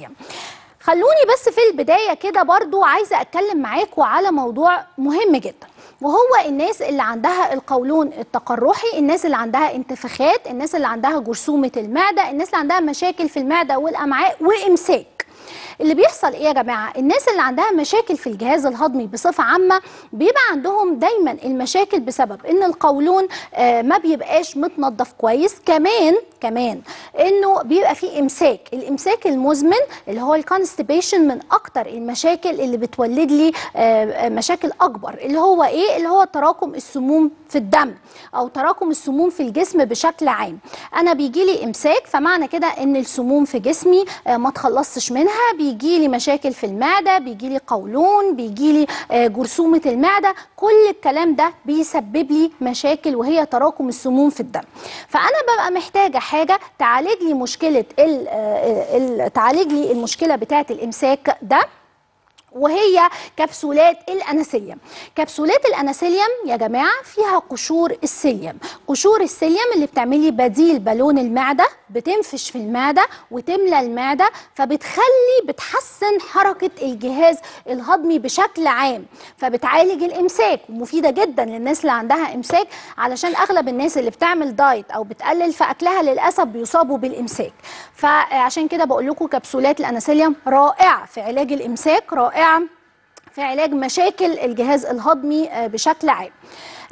الاناسيه خلوني بس في البداية كده برضو عايزة أتكلم معاكم على موضوع مهم جدا وهو الناس اللي عندها القولون التقرحي الناس اللي عندها انتفاخات الناس اللي عندها جرثومة المعدة الناس اللي عندها مشاكل في المعدة والأمعاء وامساك اللي بيحصل إيه يا جماعة؟ الناس اللي عندها مشاكل في الجهاز الهضمي بصفة عامة بيبقى عندهم دايما المشاكل بسبب إن القولون آه، ما بيبقاش متنظف كويس. كمان كمان إنه بيبقى فيه إمساك. الإمساك المزمن اللي هو الكونستيبيشن من أكتر المشاكل اللي بتولد لي آه، آه، مشاكل أكبر. اللي هو إيه؟ اللي هو تراكم السموم في الدم أو تراكم السموم في الجسم بشكل عام. أنا بيجي لي إمساك فمعنى كده إن السموم في جسمي ما تخلصش منها بيجي لي مشاكل في المعدة بيجي لي قولون بيجي لي آه، جرثومة المعدة كل الكلام ده بيسبب لي مشاكل وهي تراكم السموم في الدم. فأنا ببقى محتاجة حاجة تعالج لي مشكلة آه، ال- تعالج لي المشكلة بتاعة الإمساك ده. وهي كبسولات الأناسيليوم. كبسولات الأناسيليوم يا جماعة فيها قشور السيليوم. قشور السيليوم اللي بتعملي بديل بالون المعدة بتنفش في المعدة وتملى المعدة فبتخلي بتحسن حركة الجهاز الهضمي بشكل عام فبتعالج الإمساك. ومفيدة جدا للناس اللي عندها إمساك علشان أغلب الناس اللي بتعمل دايت أو بتقلل في أكلها للأسف بيصابوا بالإمساك. فعشان كده بقول لكم كبسولات الأناسيليوم رائعة في علاج الإمساك رائعة في علاج مشاكل الجهاز الهضمي آه، بشكل عام.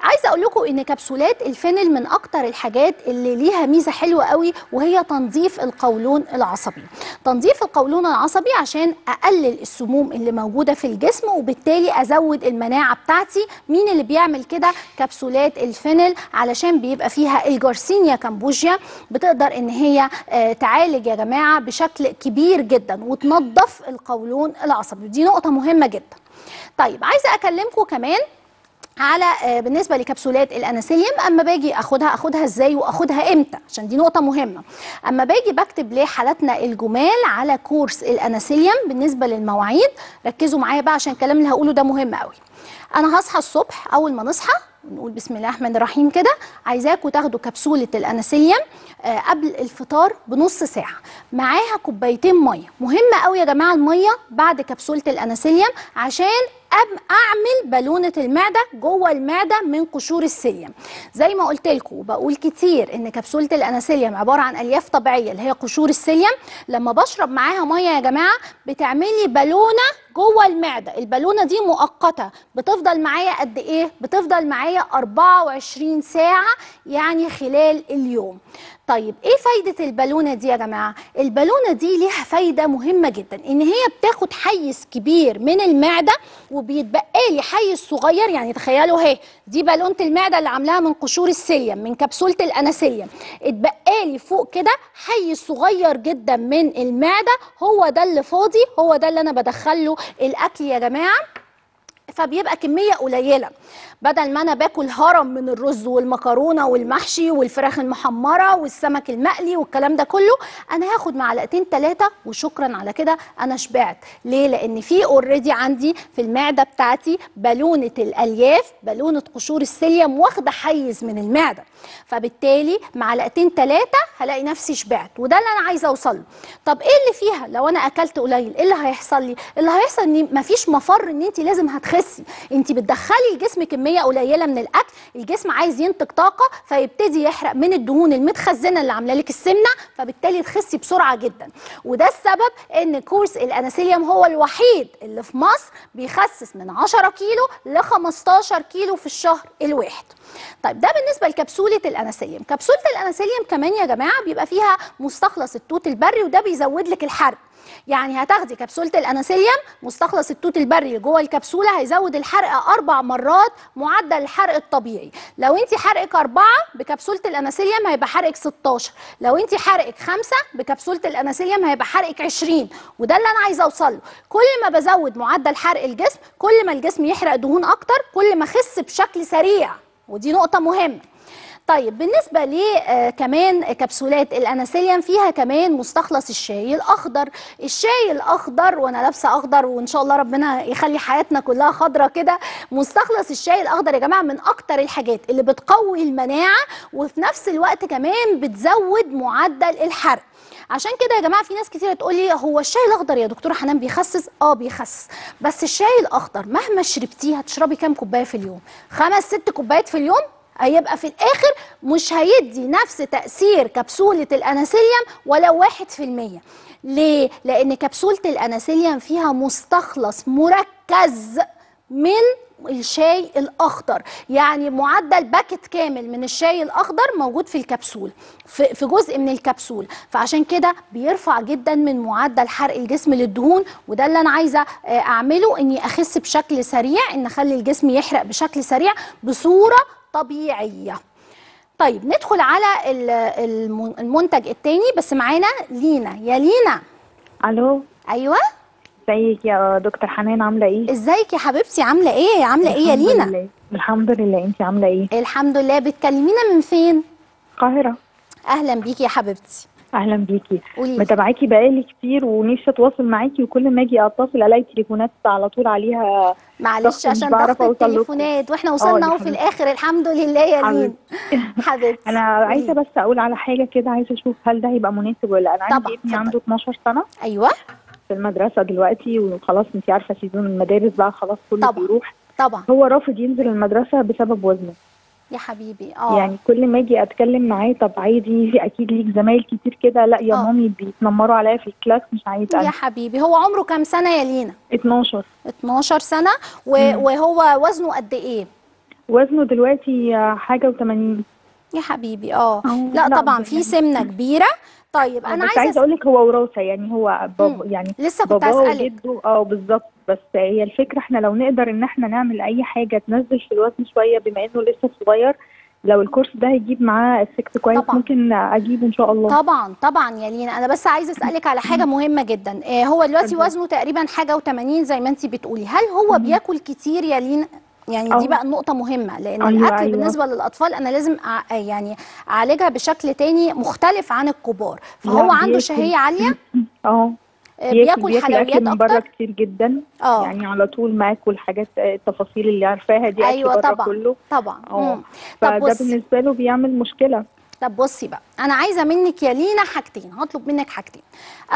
عايزة أقول لكم إن كبسولات الفينل من أكتر الحاجات اللي ليها ميزة حلوة قوي وهي تنظيف القولون العصبي. تنظيف القولون العصبي عشان أقلل السموم اللي موجودة في الجسم وبالتالي أزود المناعة بتاعتي. مين اللي بيعمل كده؟ كبسولات الفينل علشان بيبقى فيها الجارسينيا كامبوجيا بتقدر إن هي آه، تعالج يا جماعة بشكل كبير جدا وتنظف القولون العصبي. دي نقطة مهمة جدا. طيب عايزة أكلمكم كمان على آه، بالنسبة لكبسولات الاناسيليوم أما باجي أخدها أخدها إزاي وأخدها إمتى؟ عشان دي نقطة مهمة. أما باجي بكتب لحالاتنا الجمال على كورس الاناسيليوم بالنسبة للمواعيد ركزوا معايا بقى عشان الكلام اللي هقوله ده مهم قوي. أنا هصحى الصبح أول ما نصحى نقول بسم الله الرحمن الرحيم كده عايزاكم تاخدوا كبسولة الاناسيليوم آه، قبل الفطار بنص ساعة. معاها كوبايتين مية. مهمه قوي يا جماعة المية بعد كبسولة الاناسيليوم عشان أعمل بالونة المعدة جوه المعدة من قشور السيليوم زي ما قلت لكم وبقول كتير إن كبسولة الأناسيليوم عبارة عن ألياف طبيعية اللي هي قشور السيليوم لما بشرب معاها مية يا جماعة بتعملي بالونة جوه المعدة. البالونة دي مؤقتة. بتفضل معايا قد إيه؟ بتفضل معايا 24 ساعة يعني خلال اليوم. طيب إيه فايدة البالونة دي يا جماعة؟ البالونة دي ليها فايدة مهمة جدا إن هي بتاخد حيز كبير من المعدة وبيتبقى لي حيز صغير. يعني تخيلوا أهي دي بالونة المعدة اللي عاملاها من قشور السيليوم من كبسولة الاناسيليوم اتبقى لي فوق كده حيز صغير جدا من المعدة. هو ده اللي فاضي هو ده اللي أنا بدخله الأكل يا جماعة فبيبقى كمية قليلة. بدل ما أنا باكل هرم من الرز والمكرونة والمحشي والفراخ المحمرة والسمك المقلي والكلام ده كله أنا هاخد معلقتين ثلاثة وشكرا على كده أنا شبعت. ليه؟ لأن في اوريدي عندي في المعدة بتاعتي بالونة الألياف بالونة قشور السيليوم واخدة حيز من المعدة. فبالتالي معلقتين ثلاثة هلاقي نفسي شبعت وده اللي أنا عايزة أوصل له. طب إيه اللي فيها؟ لو أنا أكلت قليل إيه اللي هيحصل لي؟ اللي هيحصل إن مفيش مفر إن انت لازم هتخسي. انت بتدخلي الجسم كميه قليلة من الأكل الجسم عايز ينتج طاقة فيبتدي يحرق من الدهون المتخزنة اللي عاملة لك السمنة فبالتالي تخسي بسرعة جدا. وده السبب إن course الأناسيليوم هو الوحيد اللي في مصر بيخسس من 10 كيلو ل 15 كيلو في الشهر الواحد. طيب ده بالنسبة لكبسولة الأناسيليوم. كبسولة الأناسيليوم كمان يا جماعة بيبقى فيها مستخلص التوت البري وده بيزود لك الحرق. يعني هتاخدي كبسولة الأناسيليوم مستخلص التوت البري جوه الكبسولة هيزود الحرق أربع مرات معدل الحرق الطبيعي. لو انت حرقك أربعة بكبسولة الأناسيليوم هيبقى حرقك 16 لو انت حرقك خمسة بكبسولة الأناسيليوم هيبقى حرقك 20 وده اللي أنا عايزة أوصل له. كل ما بزود معدل حرق الجسم كل ما الجسم يحرق دهون أكتر كل ما أخس بشكل سريع. ودي نقطة مهمة. طيب بالنسبة لي آه كمان كبسولات الأناسيليوم فيها كمان مستخلص الشاي الأخضر. الشاي الأخضر وأنا لابسة أخضر وإن شاء الله ربنا يخلي حياتنا كلها خضرة كده مستخلص الشاي الأخضر يا جماعة من أكتر الحاجات اللي بتقوي المناعة وفي نفس الوقت كمان بتزود معدل الحرق. عشان كده يا جماعة في ناس كتير تقول لي هو الشاي الأخضر يا دكتوره حنان بيخسس؟ آه بيخسس. بس الشاي الأخضر مهما شربتيه هتشربي كام كوباية في اليوم؟ خمس ست كوبايات في اليوم؟ هيبقى في الآخر مش هيدي نفس تأثير كبسولة الأناسيليوم ولو واحد في المية. ليه؟ لأن كبسولة الأناسيليوم فيها مستخلص مركز من الشاي الأخضر. يعني معدل باكت كامل من الشاي الأخضر موجود في الكبسول في في جزء من الكبسول. فعشان كده بيرفع جدا من معدل حرق الجسم للدهون وده اللي أنا عايزة آه، أعمله إني أخس بشكل سريع إن أخلي الجسم يحرق بشكل سريع بصورة طبيعية. طيب ندخل على ال- الم- المنتج التاني بس معانا لينا. يا لينا. ألو. أيوه. إزيك يا دكتور حنان؟ عاملة إيه؟ إزيك يا حبيبتي عاملة إيه؟ عاملة إيه يا لينا؟ لله. الحمد لله. انت عاملة إيه؟ الحمد لله. بتكلمينا من فين؟ القاهرة. أهلا بيكي يا حبيبتي. أهلا بيكي. متابعاكي بقالي كتير ونفسي أتواصل معاكي وكل ما أجي أتصل ألاقي تليفونات على طول عليها معلش عشان بعرف ضغط. التليفونات وإحنا آه، وصلنا أهو في. الآخر الحمد لله يا لين حبيبتي أنا عايزة بس أقول على حاجة كده عايزة أشوف هل ده هيبقى مناسب ولا لأ. أنا عندي ابني. عنده 12 سنة أيوه في المدرسة دلوقتي وخلاص انت عارفة season المدارس بقى خلاص كله طبعا. بيروح طبعا هو رافض ينزل المدرسة بسبب وزنه يا حبيبي. آه. يعني كل ما أجي أتكلم معاه طب عادي في أكيد ليك زمايل كتير كده. لا يا آه. مامي بيتنمروا عليا في ال class مش عايز يا. حبيبي هو عمره كام سنة يا لينا؟ 12 12 سنة. و... وهو وزنه قد إيه؟ وزنه دلوقتي حاجة و80 يا حبيبي آه. لا لا، طبعا في يعني- سمنة كبيرة. طيب أنا بس عايزة عايزة أقول لك هو وراثة يعني هو بابا. يعني لسه كنت هسألك. وجده آه بالظبط بس هي الفكرة إحنا لو نقدر إن إحنا نعمل أي حاجة تنزل في الوزن شوية بما إنه لسه صغير لو الكورس ده هيجيب معاه افكت كويس طبعا. ممكن أجيبه إن شاء الله طبعا طبعا يا لينا أنا بس عايزة أسألك على حاجة مهمة جدا آه هو دلوقتي. وزنه تقريبا حاجة و80 زي ما انت بتقولي هل هو بياكل كتير يا لينا يعني دي. بقى النقطة مهمة لأن أيوة، الأكل أيوة. بالنسبة للأطفال أنا لازم أع- يعني أعالجها بشكل تاني مختلف عن الكبار. فهو عنده بياكل. شهية عالية؟ آه بياكل حلويات أكل من بره كتير جدا. آه. يعني على طول معاكل حاجات آه، التفاصيل اللي عارفاها دي بره طبعا كله. طبعا. آه مم. طب فده بالنسبة له بيعمل مشكلة. طب بصي بقى أنا عايزة منك يا لينا حاجتين هطلب منك حاجتين.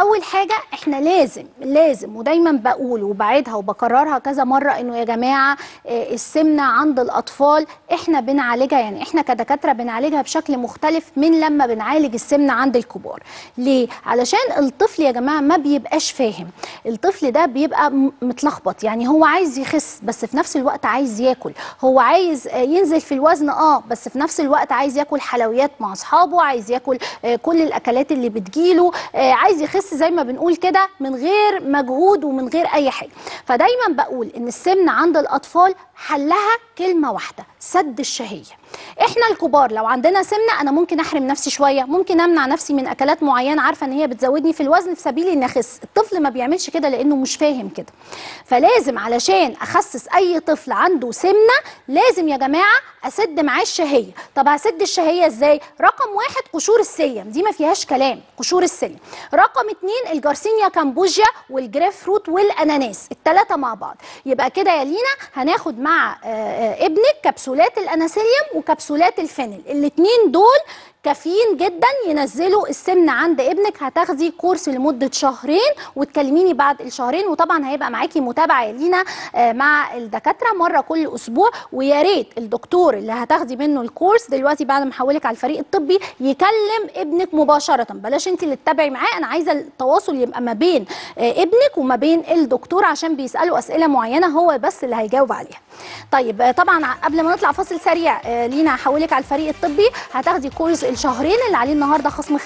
أول حاجة إحنا لازم لازم ودايما بقول وبعيدها وبكررها كذا مرة إنه يا جماعة آه، السمنة عند الأطفال إحنا بنعالجها يعني إحنا كدكاترة بنعالجها بشكل مختلف من لما بنعالج السمنة عند الكبار. ليه؟ علشان الطفل يا جماعة ما بيبقاش فاهم. الطفل ده بيبقى متلخبط يعني هو عايز يخس بس في نفس الوقت عايز ياكل. هو عايز آه، ينزل في الوزن آه بس في نفس الوقت عايز ياكل حلويات مع أصحابه عايز ياكل آه، كل الأكلات اللي بتجيله آه، عايز يخس زي ما بنقول كده من غير مجهود ومن غير أي حاجة. فدايما بقول إن السمنة عند الأطفال حلها كلمة واحدة سد الشهية. إحنا الكبار لو عندنا سمنة أنا ممكن احرم نفسي شوية ممكن امنع نفسي من اكلات معينة عارفة ان هي بتزودني في الوزن في سبيل اني اخس. الطفل ما بيعملش كده لأنه مش فاهم كده. فلازم علشان اخسس اي طفل عنده سمنة لازم يا جماعة اسد معاه الشهية. طب هسد الشهية إزاي؟ رقم واحد قشور السيليم دي ما فيهاش كلام قشور السيليم رقم اتنين ال Garcinia Cambogia وال grapefruit والاناناس الثلاثه مع بعض. يبقى كده يا لينا هناخد مع آه، آه، ابنك كبسولات الاناسيليوم وكبسولات الفينل الاثنين دول كافيين جدا ينزلوا السمنه عند ابنك هتاخدي كورس لمدة شهرين وتكلميني بعد الشهرين وطبعا هيبقى معاكي متابعة لينا آه، مع الدكاترة مرة كل أسبوع ويا ريت الدكتور اللي هتاخدي منه الكورس دلوقتي بعد ما احولك على الفريق الطبي يكلم ابنك مباشرة. بلاش انت اللي تتابعي معاه أنا عايزة التواصل يبقى ما بين آه، ابنك وما بين الدكتور عشان بيسألوا أسئلة معينة هو بس اللي هيجاوب عليها. طيب آه، طبعا قبل ما نطلع فاصل سريع لينا هحولك على الفريق الطبي هتاخدي كورس الشهرين اللي عليه النهارده خصم 50%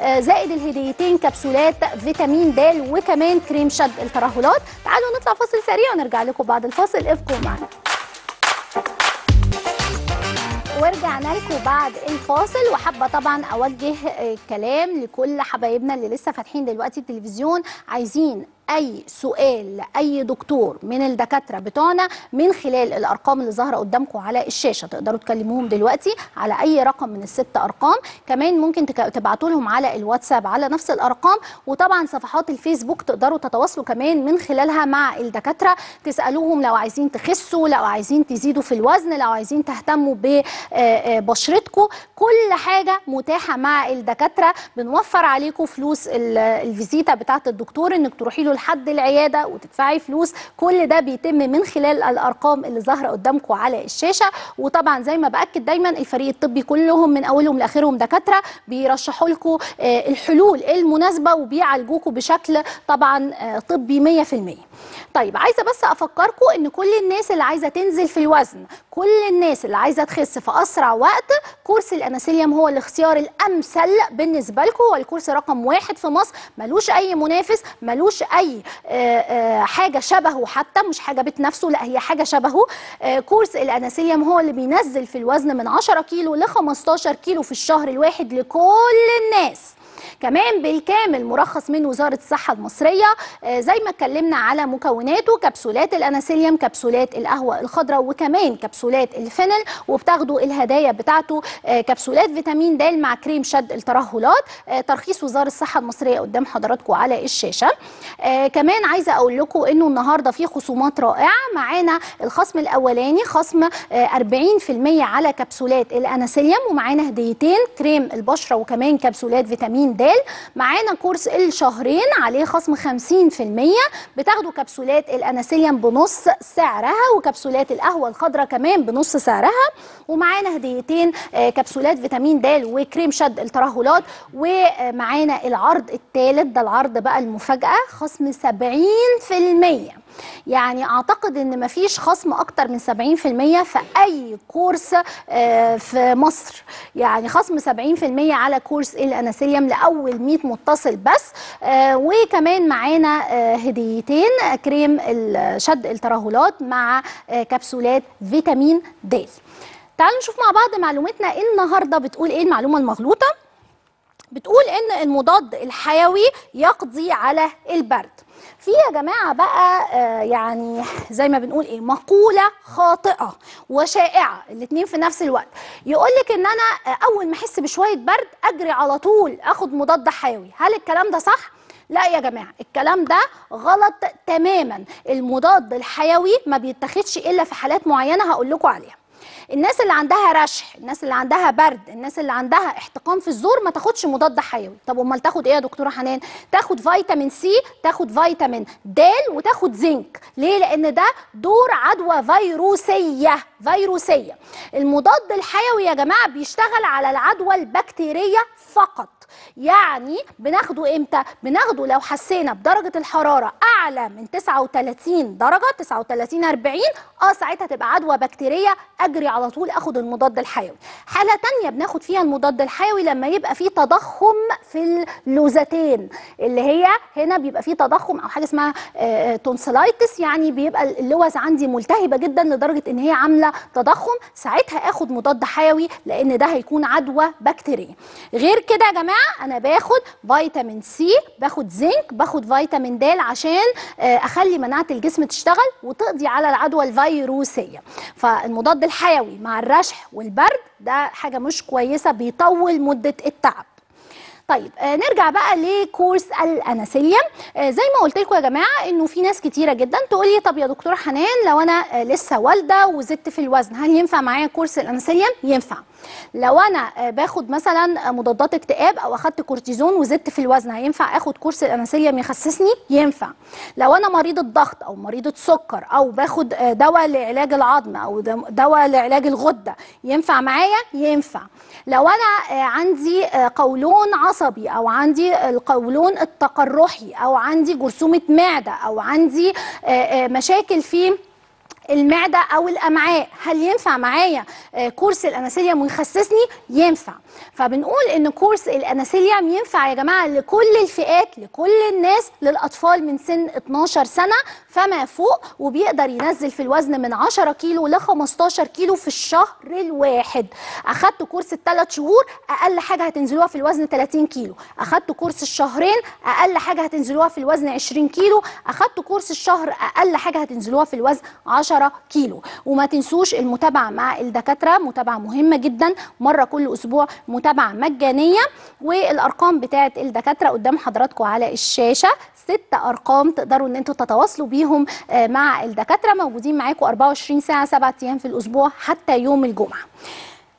آه، زائد الهديتين كبسولات فيتامين د وكمان كريم شد الترهلات. تعالوا نطلع فاصل سريع ونرجع لكم بعد الفاصل. ابقوا معنا. ورجعنا لكم بعد الفاصل وحابة طبعا أوجه آه، كلام لكل حبايبنا اللي لسه فاتحين دلوقتي التلفزيون عايزين أي سؤال لأي دكتور من الدكاترة بتوعنا من خلال الأرقام اللي ظاهرة قدامكم على الشاشة. تقدروا تكلموهم دلوقتي على أي رقم من الست أرقام. كمان ممكن تبعتوا لهم على الواتساب على نفس الأرقام. وطبعا صفحات الفيسبوك تقدروا تتواصلوا كمان من خلالها مع الدكاترة. تسألوهم لو عايزين تخسوا لو عايزين تزيدوا في الوزن لو عايزين تهتموا ببشرتكم كل حاجة متاحة مع الدكاترة. بنوفر عليكم فلوس ال- الفيزيتا بتاعة الدكتور إنك تروحي له لحد العيادة وتدفعي فلوس. كل ده بيتم من خلال الأرقام اللي ظاهرة قدامكم على الشاشة. وطبعا زي ما بأكد دايما الفريق الطبي كلهم من أولهم لآخرهم دكاترة بيرشحوا لكم آه، الحلول المناسبة وبيعالجوكم بشكل طبعا آه، طبي 100% طيب عايزة بس أفكركم إن كل الناس اللي عايزة تنزل في الوزن كل الناس اللي عايزة تخس في أسرع وقت كورس الأناسيليوم هو الاختيار الأمثل بالنسبة لكم. هو الكورس رقم واحد في مصر ملوش أي منافس ملوش آه، آه، حاجة شبهه حتى مش حاجة بتنافسه لا هي حاجة شبهه. آه، كورس الاناسيليوم هو اللي بينزل في الوزن من 10 كيلو ل 15 كيلو في الشهر الواحد لكل الناس. كمان بالكامل مرخص من وزارة الصحة المصرية آه، زي ما اتكلمنا على مكوناته كبسولات الأناسيليوم كبسولات القهوة الخضراء وكمان كبسولات الفينل وبتاخدوا الهدايا بتاعته آه، كبسولات فيتامين د مع كريم شد الترهلات آه، ترخيص وزارة الصحة المصرية قدام حضراتكم على الشاشة. كمان عايزة أقول لكم إنه النهارده في خصومات رائعة معانا الخصم الأولاني خصم آه، 40% على كبسولات الأناسيليوم ومعانا هديتين كريم البشرة وكمان كبسولات فيتامين د معانا كورس الشهرين عليه خصم 50% بتاخدوا كبسولات الأناسيليوم بنص سعرها وكبسولات القهوة الخضراء كمان بنص سعرها. ومعانا هديتين آه، كبسولات فيتامين د وكريم شد الترهلات. ومعانا العرض الثالث ده العرض بقى المفاجأة خصم 70% يعني أعتقد إن مفيش خصم أكتر من 70% في أي كورس آه، في مصر. يعني خصم 70% على كورس الاناسيليوم لأول 100 متصل بس. آه، وكمان معانا آه، هديتين كريم شد الترهلات مع كبسولات فيتامين د. تعالوا نشوف مع بعض معلومتنا النهارده. بتقول إيه المعلومة المغلوطة؟ بتقول إن المضاد الحيوي يقضي على البرد. في يا جماعة بقى آه، يعني زي ما بنقول إيه مقولة خاطئة وشائعة الاثنين في نفس الوقت. يقول لك إن أنا آه، أول ما أحس بشوية برد أجري على طول أخد مضاد حيوي. هل الكلام ده صح؟ لا يا جماعة الكلام ده غلط تماما. المضاد الحيوي ما بيتاخدش إلا في حالات معينة هقول لكم عليها. الناس اللي عندها رشح الناس اللي عندها برد الناس اللي عندها احتقان في الزور ما تاخدش مضاد حيوي. طب امال تاخد إيه يا دكتورة حنان؟ تاخد فيتامين سي تاخد فيتامين د وتاخد زنك. ليه؟ لأن ده دور عدوى فيروسية فيروسية. المضاد الحيوي يا جماعة بيشتغل على العدوى البكتيرية فقط. يعني بناخده إمتى؟ بناخده لو حسينا بدرجة الحرارة أعلى من 39 درجة 39 40 آه ساعتها تبقى عدوى بكتيريه أجري على طول أخد المضاد الحيوي. حالة تانية بناخد فيها المضاد الحيوي لما يبقى في تضخم في اللوزتين اللي هي هنا بيبقى في تضخم أو حاجة اسمها آه، tonsillitis يعني بيبقى اللوز عندي ملتهبة جدا لدرجة إن هي عاملة تضخم ساعتها أخد مضاد حيوي لأن ده هيكون عدوى بكتيريه غير كده يا جماعة أنا باخد فيتامين سي باخد زنك باخد فيتامين د عشان آه، أخلي مناعة الجسم تشتغل وتقضي على العدوى الفيروسية. فالمضاد الحيوي مع الرشح والبرد ده حاجة مش كويسة بيطول مدة التعب. طيب آه نرجع بقى لكورس الاناسيليوم آه زي ما قلت لكم يا جماعة إنه في ناس كتيرة جدا تقول لي طب يا دكتوره حنان لو أنا آه لسه والدة وزدت في الوزن هل ينفع معايا كورس الاناسيليوم ينفع. لو أنا آه باخد مثلا آه، مضادات اكتئاب أو أخدت كورتيزون وزدت في الوزن هينفع آخد كورس الاناسيليوم يخسسني ينفع. لو أنا مريضة ضغط أو مريضة سكر أو باخد آه، دواء لعلاج العظم أو دواء لعلاج الغدة ينفع معايا؟ ينفع. لو أنا عندي قولون عصبي أو عندي القولون التقرحي أو عندي جرثومة معدة أو عندي مشاكل في المعدة أو الأمعاء. هل ينفع معايا؟ آه، كورس الأناسيليوم ويخسسني ينفع. فبنقول إن كورس الأناسيليوم ينفع يا جماعة لكل الفئات لكل الناس للأطفال من سن 12 سنة فما فوق وبيقدر ينزل في الوزن من 10 كيلو ل 15 كيلو في الشهر الواحد. أخدت كورس الثلاث شهور أقل حاجة هتنزلوها في الوزن 30 كيلو. أخدت كورس الشهرين أقل حاجة هتنزلوها في الوزن 20 كيلو. أخدت كورس الشهر أقل حاجة هتنزلوها في الوزن 10 كيلو. وما تنسوش المتابعة مع الدكاترة متابعة مهمة جدا مرة كل أسبوع متابعة مجانية. والأرقام بتاعه الدكاترة قدام حضراتكم على الشاشة ست أرقام تقدروا إن أنتوا تتواصلوا بيهم آه، مع الدكاترة. موجودين معاكم 24 ساعة 7 أيام في الأسبوع حتى يوم الجمعة.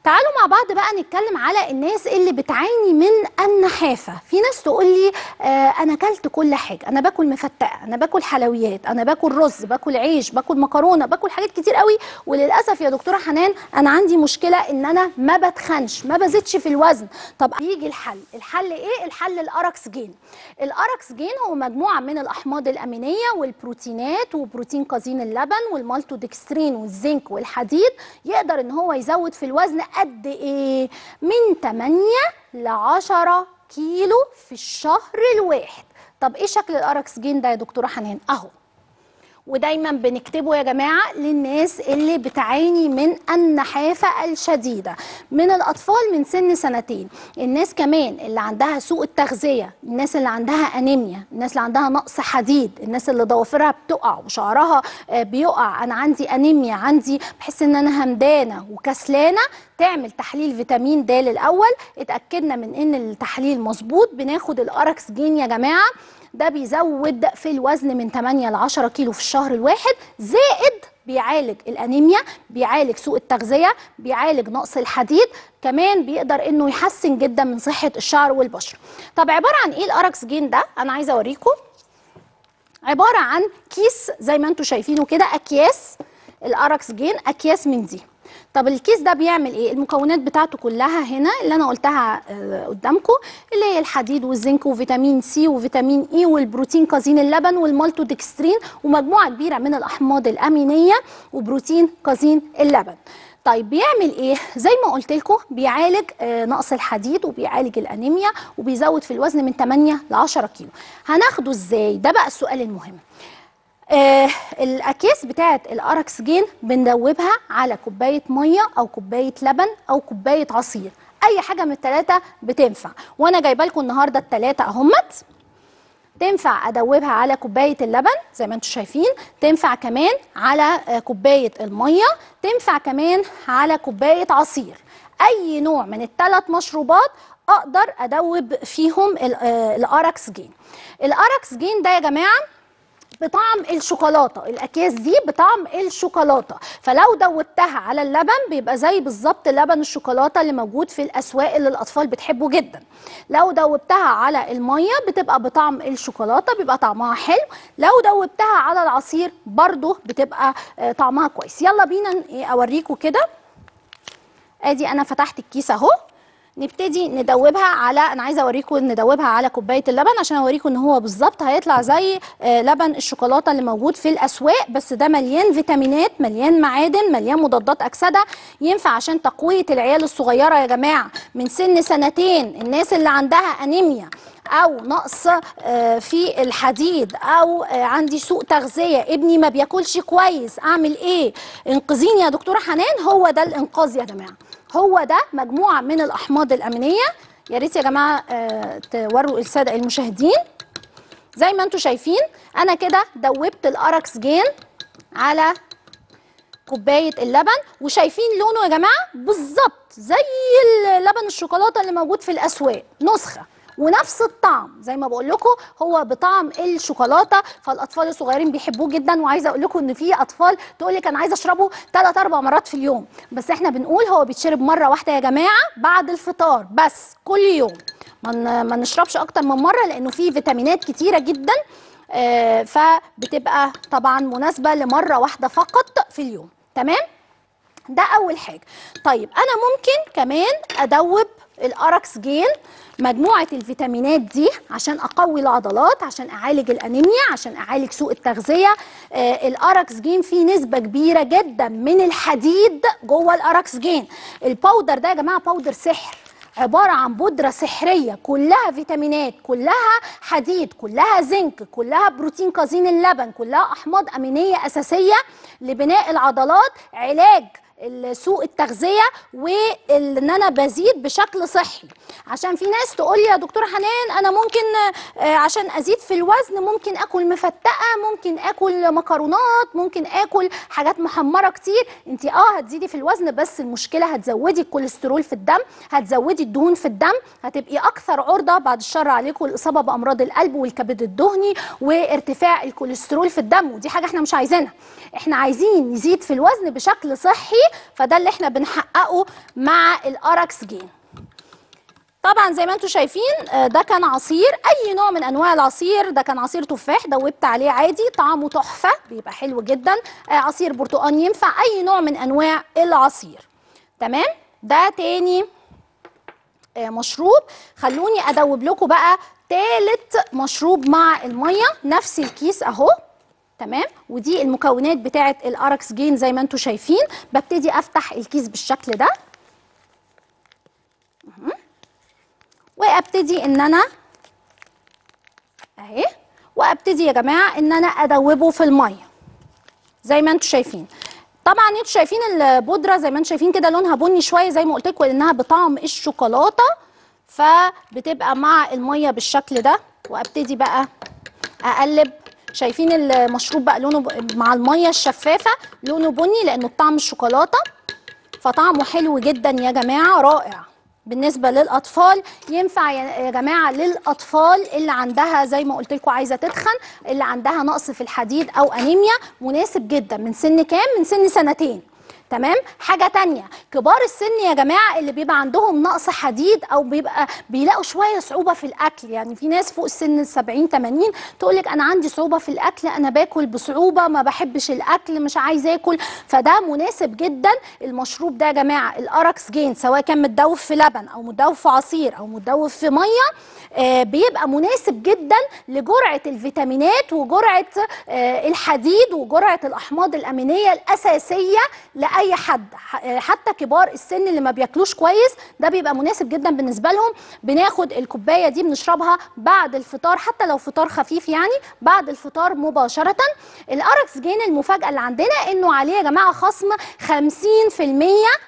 تعالوا مع بعض بقى نتكلم على الناس اللي بتعاني من النحافة. في ناس تقول لي آه أنا أكلت كل حاجة. أنا باكل مفتقة أنا باكل حلويات أنا باكل رز باكل عيش باكل مكرونة باكل حاجات كتير قوي. وللأسف يا دكتورة حنان أنا عندي مشكلة إن أنا ما بتخنش ما بزيدش في الوزن. طب يجي الحل. الحل إيه؟ الحل الاراكسجين الاراكسجين هو مجموعة من الأحماض الأمينية والبروتينات وبروتين كازين اللبن وال maltodextrin والزنك والحديد. يقدر إن هو يزود في الوزن قد إيه؟ من 8 ل 10 كيلو في الشهر الواحد. طب إيه شكل الاراكسجين ده يا دكتوره حنان؟ أهو. ودايما بنكتبه يا جماعة للناس اللي بتعاني من النحافة الشديدة. من الأطفال من سن سنتين الناس كمان اللي عندها سوء التغذية الناس اللي عندها أنيميا الناس اللي عندها نقص حديد الناس اللي ضوافرها بتقع وشعرها آه، بيقع. أنا عندي أنيميا عندي بحس إن أنا همدانة وكسلانة. تعمل تحليل فيتامين د الأول اتأكدنا من إن التحليل مظبوط. بناخد الأركس جين يا جماعة. ده بيزود في الوزن من 8 ل 10 كيلو في الشهر الواحد زائد بيعالج الأنيميا بيعالج سوء التغذية بيعالج نقص الحديد كمان بيقدر إنه يحسن جدا من صحة الشعر والبشرة. طب عبارة عن إيه الاركس جين ده؟ أنا عايزة أوريكم. عبارة عن كيس زي ما أنتم شايفينه كده أكياس الاركس جين أكياس من دي. طب الكيس ده بيعمل إيه؟ المكونات بتاعته كلها هنا اللي أنا قلتها آه، قدامكم اللي هي الحديد والزنك وفيتامين سي وفيتامين إي والبروتين كازين اللبن وال maltodextrin ومجموعة كبيرة من الأحماض الأمينية وبروتين كازين اللبن. طيب بيعمل إيه؟ زي ما قلت لكم بيعالج آه، نقص الحديد وبيعالج الأنيميا وبيزود في الوزن من 8 ل 10 كيلو. هناخده إزاي؟ ده بقى السؤال المهم. آه الأكياس بتاعة الاركس جين بندوبها على كوباية مية أو كوباية لبن أو كوباية عصير. أي حاجة من الثلاثه بتنفع. وأنا جايبة لكم النهارده الثلاثه أهم. تنفع ادوبها على كوباية اللبن زي ما أنتم شايفين. تنفع كمان على آه، كوباية المية. تنفع كمان على كوباية عصير. أي نوع من الثلاث مشروبات أقدر ادوب فيهم آه، الاركس جين الاركس جين ده يا جماعة بطعم الشوكولاتة. الأكياس دي بطعم الشوكولاتة. فلو دوبتها على اللبن بيبقى زي بالظبط لبن الشوكولاتة اللي موجود في الأسواق اللي الأطفال بتحبه جدا. لو دوبتها على المية بتبقى بطعم الشوكولاتة بيبقى طعمها حلو. لو دوبتها على العصير برضو بتبقى آه، طعمها كويس. يلا بينا إيه، اوريكم كده. أدي أنا فتحت الكيس أهو. نبتدي ندوبها على أنا عايزة أوريكم ندوبها على كوباية اللبن عشان أوريكم إن هو بالظبط هيطلع زي آه، لبن الشوكولاتة اللي موجود في الأسواق بس ده مليان فيتامينات مليان معادن مليان مضادات أكسدة. ينفع عشان تقوية العيال الصغيرة يا جماعة من سن سنتين الناس اللي عندها أنيميا أو نقص آه، في الحديد أو آه، عندي سوء تغذية ابني ما بياكلش كويس أعمل إيه؟ انقذيني يا دكتورة حنان هو ده الإنقاذ يا جماعة. هو ده مجموعة من الأحماض الأمينية. يا ريت يا جماعة آه، توروا السادة المشاهدين. زي ما أنتم شايفين أنا كده دوبت الاركس جين على كوباية اللبن وشايفين لونه يا جماعة بالظبط زي اللبن الشوكولاتة اللي موجود في الأسواق نسخة. ونفس الطعم. زي ما بقول لكم هو بطعم الشوكولاتة فالأطفال الصغيرين بيحبوه جدا. وعايزة أقول لكم إن في أطفال تقول لك أنا عايزة أشربه ثلاث أربع مرات في اليوم. بس إحنا بنقول هو بيتشرب مرة واحدة يا جماعة بعد الفطار بس كل يوم. ما ما نشربش أكتر من مرة لأنه فيه فيتامينات كتيرة جدا آه، فبتبقى طبعا مناسبة لمرة واحدة فقط في اليوم. تمام؟ ده أول حاجة. طيب أنا ممكن كمان أدوب الأركس جين مجموعة الفيتامينات دي عشان أقوي العضلات عشان أعالج الأنيميا عشان أعالج سوء التغذية. آه الاركس جين فيه نسبة كبيرة جدا من الحديد جوه الاركس جين ال powder ده يا جماعة powder سحر عبارة عن بودرة سحرية كلها فيتامينات كلها حديد كلها زنك كلها بروتين كازين اللبن كلها أحماض أمينية أساسية لبناء العضلات. علاج سوء التغذية وإن أنا بزيد بشكل صحي. عشان في ناس تقول لي يا دكتورة حنان أنا ممكن آه، عشان أزيد في الوزن ممكن آكل مفتقة ممكن آكل مكرونات ممكن آكل حاجات محمرة كتير. انت آه هتزيدي في الوزن بس المشكلة هتزودي الكوليسترول في الدم هتزودي الدهون في الدم هتبقي أكثر عرضة بعد الشر عليكم الإصابة بأمراض القلب والكبد الدهني وارتفاع الكوليسترول في الدم. ودي حاجة إحنا مش عايزينها. إحنا عايزين نزيد في الوزن بشكل صحي فده اللي إحنا بنحققه مع الأركس جين. طبعا زي ما أنتم شايفين آه، ده كان عصير أي نوع من أنواع العصير ده كان عصير تفاح دوبت عليه عادي طعمه تحفة بيبقى حلو جدا آه، عصير برتقال ينفع أي نوع من أنواع العصير. تمام؟ ده تاني آه، مشروب. خلوني أدوب لكم بقى تالت مشروب مع المية نفس الكيس أهو. تمام؟ ودي المكونات بتاعه الاركس جين زي ما أنتم شايفين. ببتدي أفتح الكيس بالشكل ده. مهم. وأبتدي إن أنا أهي. وأبتدي يا جماعة إن أنا أدوبه في المية. زي ما أنتم شايفين. طبعا أنتوا شايفين البودرة زي ما أنتم شايفين كده لونها بني شوية زي ما قلت لكم إنها بطعم الشوكولاتة. فبتبقى مع المية بالشكل ده. وأبتدي بقى أقلب. شايفين المشروب بقى لونه مع المية الشفافة لونه بني لأنه بطعم الشوكولاتة. فطعمه حلو جدا يا جماعة رائع. بالنسبة للأطفال ينفع يا يا جماعة للأطفال اللي عندها زي ما قلت لكم عايزة تتخن اللي عندها نقص في الحديد أو أنيميا مناسب جدا. من سن كام؟ من سن سنتين. تمام؟ حاجة تانية كبار السن يا جماعة اللي بيبقى عندهم نقص حديد أو بيبقى بيلاقوا شوية صعوبة في الأكل. يعني في ناس فوق السن ال 70 80 تقول لك أنا عندي صعوبة في الأكل أنا باكل بصعوبة ما بحبش الأكل مش عايز آكل. فده مناسب جدا المشروب ده يا جماعة الاركس جين سواء كان متدوب في لبن أو متدوب في عصير أو متدوب في مية آه، بيبقى مناسب جدا لجرعة الفيتامينات وجرعة آه، الحديد وجرعة الأحماض الأمينية الأساسية لأي حد ح- آه، حتى كبار السن اللي ما بياكلوش كويس ده بيبقى مناسب جدا بالنسبة لهم. بناخد الكوباية دي بنشربها بعد الفطار حتى لو فطار خفيف يعني بعد الفطار مباشرة. الاركس جين المفاجأة اللي عندنا إنه عليه يا جماعة خصم 50%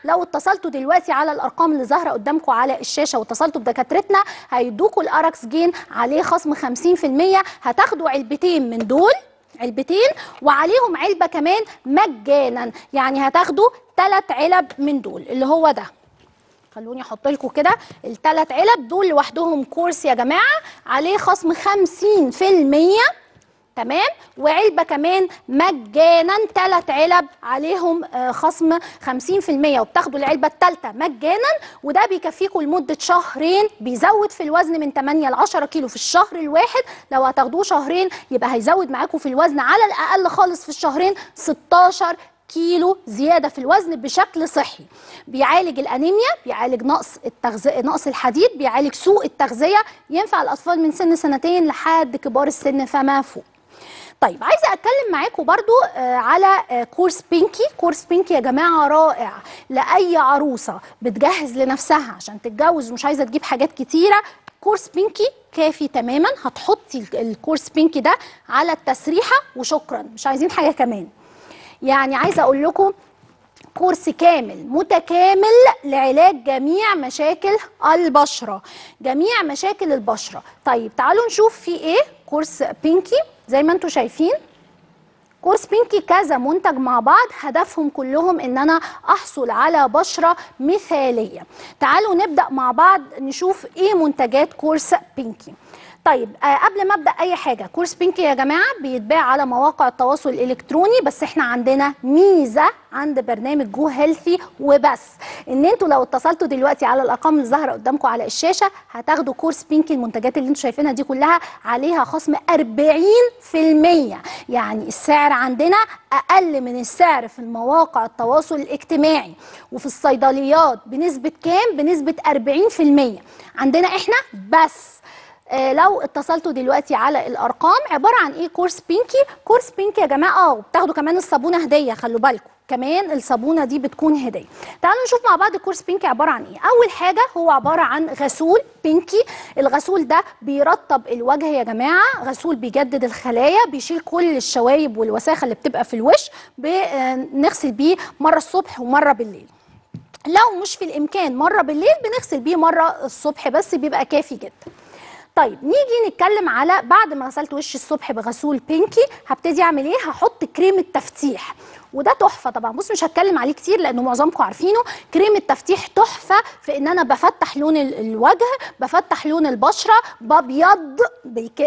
لو اتصلتوا دلوقتي على الأرقام اللي ظاهرة قدامكم على الشاشة واتصلتوا بدكاترتنا هيدوكوا الاركس جين عليه خصم 50% هتاخدوا علبتين من دول علبتين وعليهم علبة كمان مجانا. يعني هتاخدوا ثلاث علب من دول اللي هو ده. خلوني أحط لكم كده الثلاث علب دول لوحدهم كورس يا جماعة عليه خصم 50% تمام؟ وعلبة كمان مجانا ثلاث علب عليهم آه، خصم 50% وبتاخدوا العلبة الثالثه مجانا وده بيكفيكم لمدة شهرين بيزود في الوزن من 8 ل 10 كيلو في الشهر الواحد. لو هتاخدوه شهرين يبقى هيزود معاكم في الوزن على الأقل خالص في الشهرين 16 كيلو زيادة في الوزن بشكل صحي. بيعالج الأنيميا بيعالج نقص التغذية نقص الحديد بيعالج سوء التغذية ينفع الأطفال من سن سنتين لحد كبار السن فما فوق. طيب عايزة أتكلم معاكم برضو آه، على آه، كورس بينكي. كورس بينكي يا جماعة رائع. لأي عروسة بتجهز لنفسها عشان تتجوز ومش عايزة تجيب حاجات كتيرة كورس بينكي كافي تماما. هتحطي ال- الكورس بينكي ده على التسريحة وشكرا. مش عايزين حاجة كمان. يعني عايزة أقول لكم كورس كامل متكامل لعلاج جميع مشاكل البشرة. جميع مشاكل البشرة. طيب تعالوا نشوف في إيه كورس بينكي. زي ما أنتم شايفين كورس بينكي كذا منتج مع بعض هدفهم كلهم إن أنا أحصل على بشرة مثالية. تعالوا نبدأ مع بعض نشوف إيه منتجات كورس بينكي. طيب آه قبل ما أبدأ أي حاجة كورس بينكي يا جماعة بيتباع على مواقع التواصل الإلكتروني بس إحنا عندنا ميزة عند برنامج جو هيلثي وبس إن أنتوا لو اتصلتوا دلوقتي على الارقام اللي ظاهره قدامكم على الشاشة هتاخدوا كورس بينكي المنتجات اللي أنتوا شايفينها دي كلها عليها خصم 40% يعني السعر عندنا أقل من السعر في المواقع التواصل الاجتماعي وفي الصيدليات بنسبة كام؟ بنسبة 40% عندنا إحنا بس لو اتصلتوا دلوقتي على الأرقام عبارة عن إيه؟ كورس بينكي. كورس بينكي يا جماعة آه وبتاخدوا كمان الصابونة هدية خلوا بالكم. كمان الصابونة دي بتكون هدية. تعالوا نشوف مع بعض الكورس بينكي عبارة عن إيه. أول حاجة هو عبارة عن غسول بينكي. الغسول ده بيرطب الوجه يا جماعة. غسول بيجدد الخلايا بيشيل كل الشوايب والوساخة اللي بتبقى في الوش بنغسل بيه مرة الصبح ومرة بالليل. لو مش في الإمكان مرة بالليل بنغسل بيه مرة الصبح بس بيبقى كافي جدا. طيب نيجي نتكلم على بعد ما غسلت وشي الصبح بغسول بينكي هبتدي أعمل إيه؟ هحط كريم التفتيح. وده تحفة طبعا. بص مش هتكلم عليه كتير لأنه معظمكم عارفينه. كريم التفتيح تحفة في إن أنا بفتح لون ال- الوجه بفتح لون البشرة ببيض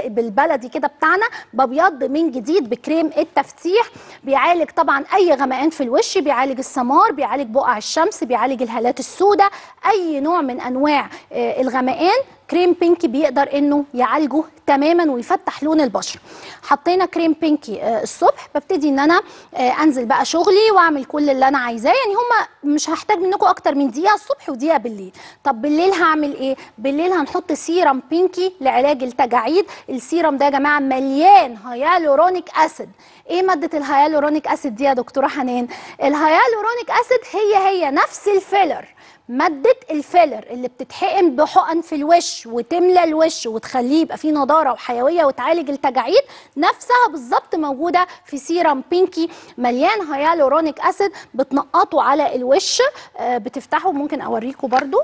بالبلدي كده بتاعنا ببيض من جديد بكريم التفتيح. بيعالج طبعا أي غمقان في الوش بيعالج السمار بيعالج بقع الشمس بيعالج الهالات السوداء أي نوع من أنواع آه، الغمقان. كريم بينكي بيقدر إنه يعالجه تماما ويفتح لون البشرة. حطينا كريم بينكي آه، الصبح ببتدي إن أنا آه، أنزل بقى شغلي وأعمل كل اللي أنا عايزاه. يعني هما مش هحتاج منكم أكتر من دقيقة الصبح ودقيقة بالليل. طب بالليل هعمل إيه؟ بالليل هنحط سيرم بينكي لعلاج التجاعيد. السيرم ده يا جماعة مليان hyaluronic acid. إيه مادة ال hyaluronic acid دي يا دكتورة حنان؟ ال hyaluronic acid هي هي نفس ال filler. مادة ال filler اللي بتتحقن بحقن في الوش وتملى الوش وتخليه يبقى فيه نضارة وحيوية وتعالج التجاعيد نفسها بالظبط موجودة في سيرم بينكي مليان hyaluronic acid بتنقطه على الوش. آه، بتفتحه ممكن اوريكم برضو.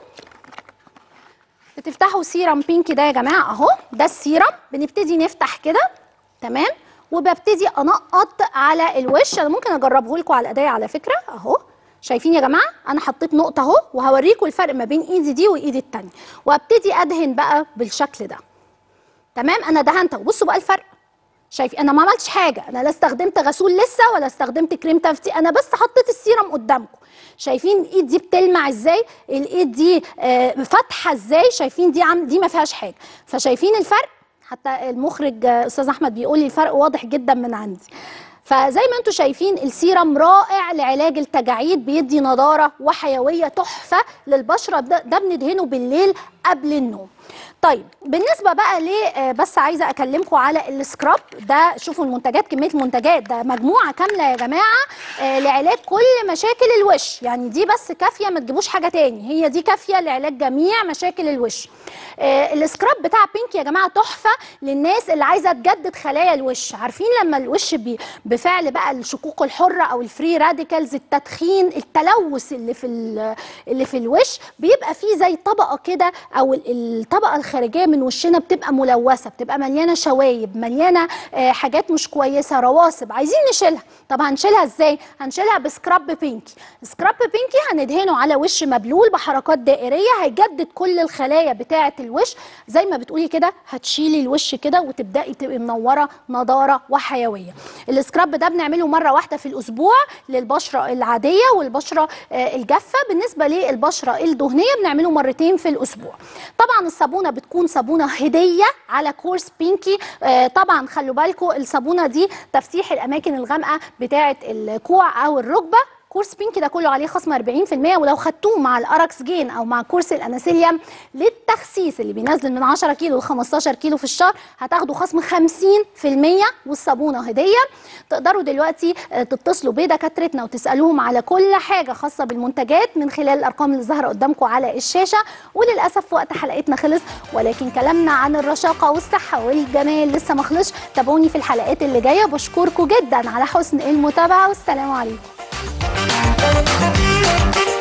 بتفتحوا سيرم بينكي ده يا جماعة أهو ده السيرم. بنبتدي نفتح كده تمام؟ وببتدي أنقط على الوش. أنا ممكن اجربه لكم على ايديا على فكرة أهو. شايفين يا جماعة؟ أنا حطيت نقطة أهو وهوريكم الفرق ما بين إيدي دي وإيدي التانية. وأبتدي أدهن بقى بالشكل ده. تمام؟ أنا دهنت وبصوا بقى الفرق. شايفين أنا ما عملتش حاجة. أنا لا استخدمت غسول لسه ولا استخدمت كريم تفتيح أنا بس حطيت السيرم قدامكم. شايفين الايد دي بتلمع إزاي؟ الإيد دي آه، فاتحة إزاي؟ شايفين دي عم دي ما فيهاش حاجة. فشايفين الفرق؟ حتى المخرج آه، أستاذ أحمد بيقول لي الفرق واضح جدا من عندي. فزي ما أنتم شايفين السيرم رائع لعلاج التجاعيد بيدي نضارة وحيوية تحفة للبشرة. ده, ده بندهنه بالليل قبل النوم. طيب بالنسبة بقى ل آه، بس عايزة اكلمكم على ال scrub. ده شوفوا المنتجات كمية المنتجات ده مجموعة كاملة يا جماعة آه، لعلاج كل مشاكل الوش. يعني دي بس كافية ما تجيبوش حاجة تاني. هي دي كافية لعلاج جميع مشاكل الوش. آه، ال scrub بتاع بينكي يا جماعة تحفة للناس اللي عايزة تجدد خلايا الوش. عارفين لما الوش بفعل بقى الشقوق الحرة أو ال free radicals التدخين التلوث اللي في ال- اللي في الوش بيبقى فيه زي طبقة كده أو ال- الطبقة الخارجية من وشنا بتبقى ملوثة بتبقى مليانة شوايب مليانة آه، حاجات مش كويسة رواسب عايزين نشيلها. طب هنشيلها إزاي؟ هنشيلها ب scrub بينكي. scrub بينكي هندهنه على وش مبلول بحركات دائرية هيجدد كل الخلايا بتاعة الوش. زي ما بتقولي كده هتشيلي الوش كده وتبدأي تبقي منورة نضارة وحيوية. ال scrub ده بنعمله مرة واحدة في الأسبوع للبشرة العادية والبشرة آه، الجافة. بالنسبة للبشرة الدهنية بنعمله مرتين في الأسبوع. طبعا الصابونة بتكون صابونة هدية على كورس بينكي. آه، طبعا خلوا بالكم الصابونة دي تفتيح الأماكن الغامقة بتاعة الكوع أو الركبة. كورس بينكي ده كله عليه خصم 40% ولو خدتوه مع الأركس جين أو مع كورس الاناسيليوم للتخسيس اللي بينزل من 10 كيلو ل 15 كيلو في الشهر هتاخدوا خصم 50% والصابونة هدية. تقدروا دلوقتي آه، تتصلوا بدكاترتنا وتسألوهم على كل حاجة خاصة بالمنتجات من خلال الأرقام اللي ظاهرة قدامكم على الشاشة. وللأسف وقت حلقتنا خلص ولكن كلامنا عن الرشاقة والصحة والجمال لسه ما خلصش. تابعوني في الحلقات اللي جاية. بشكركم جدا على حسن المتابعة والسلام عليكم. Thank you.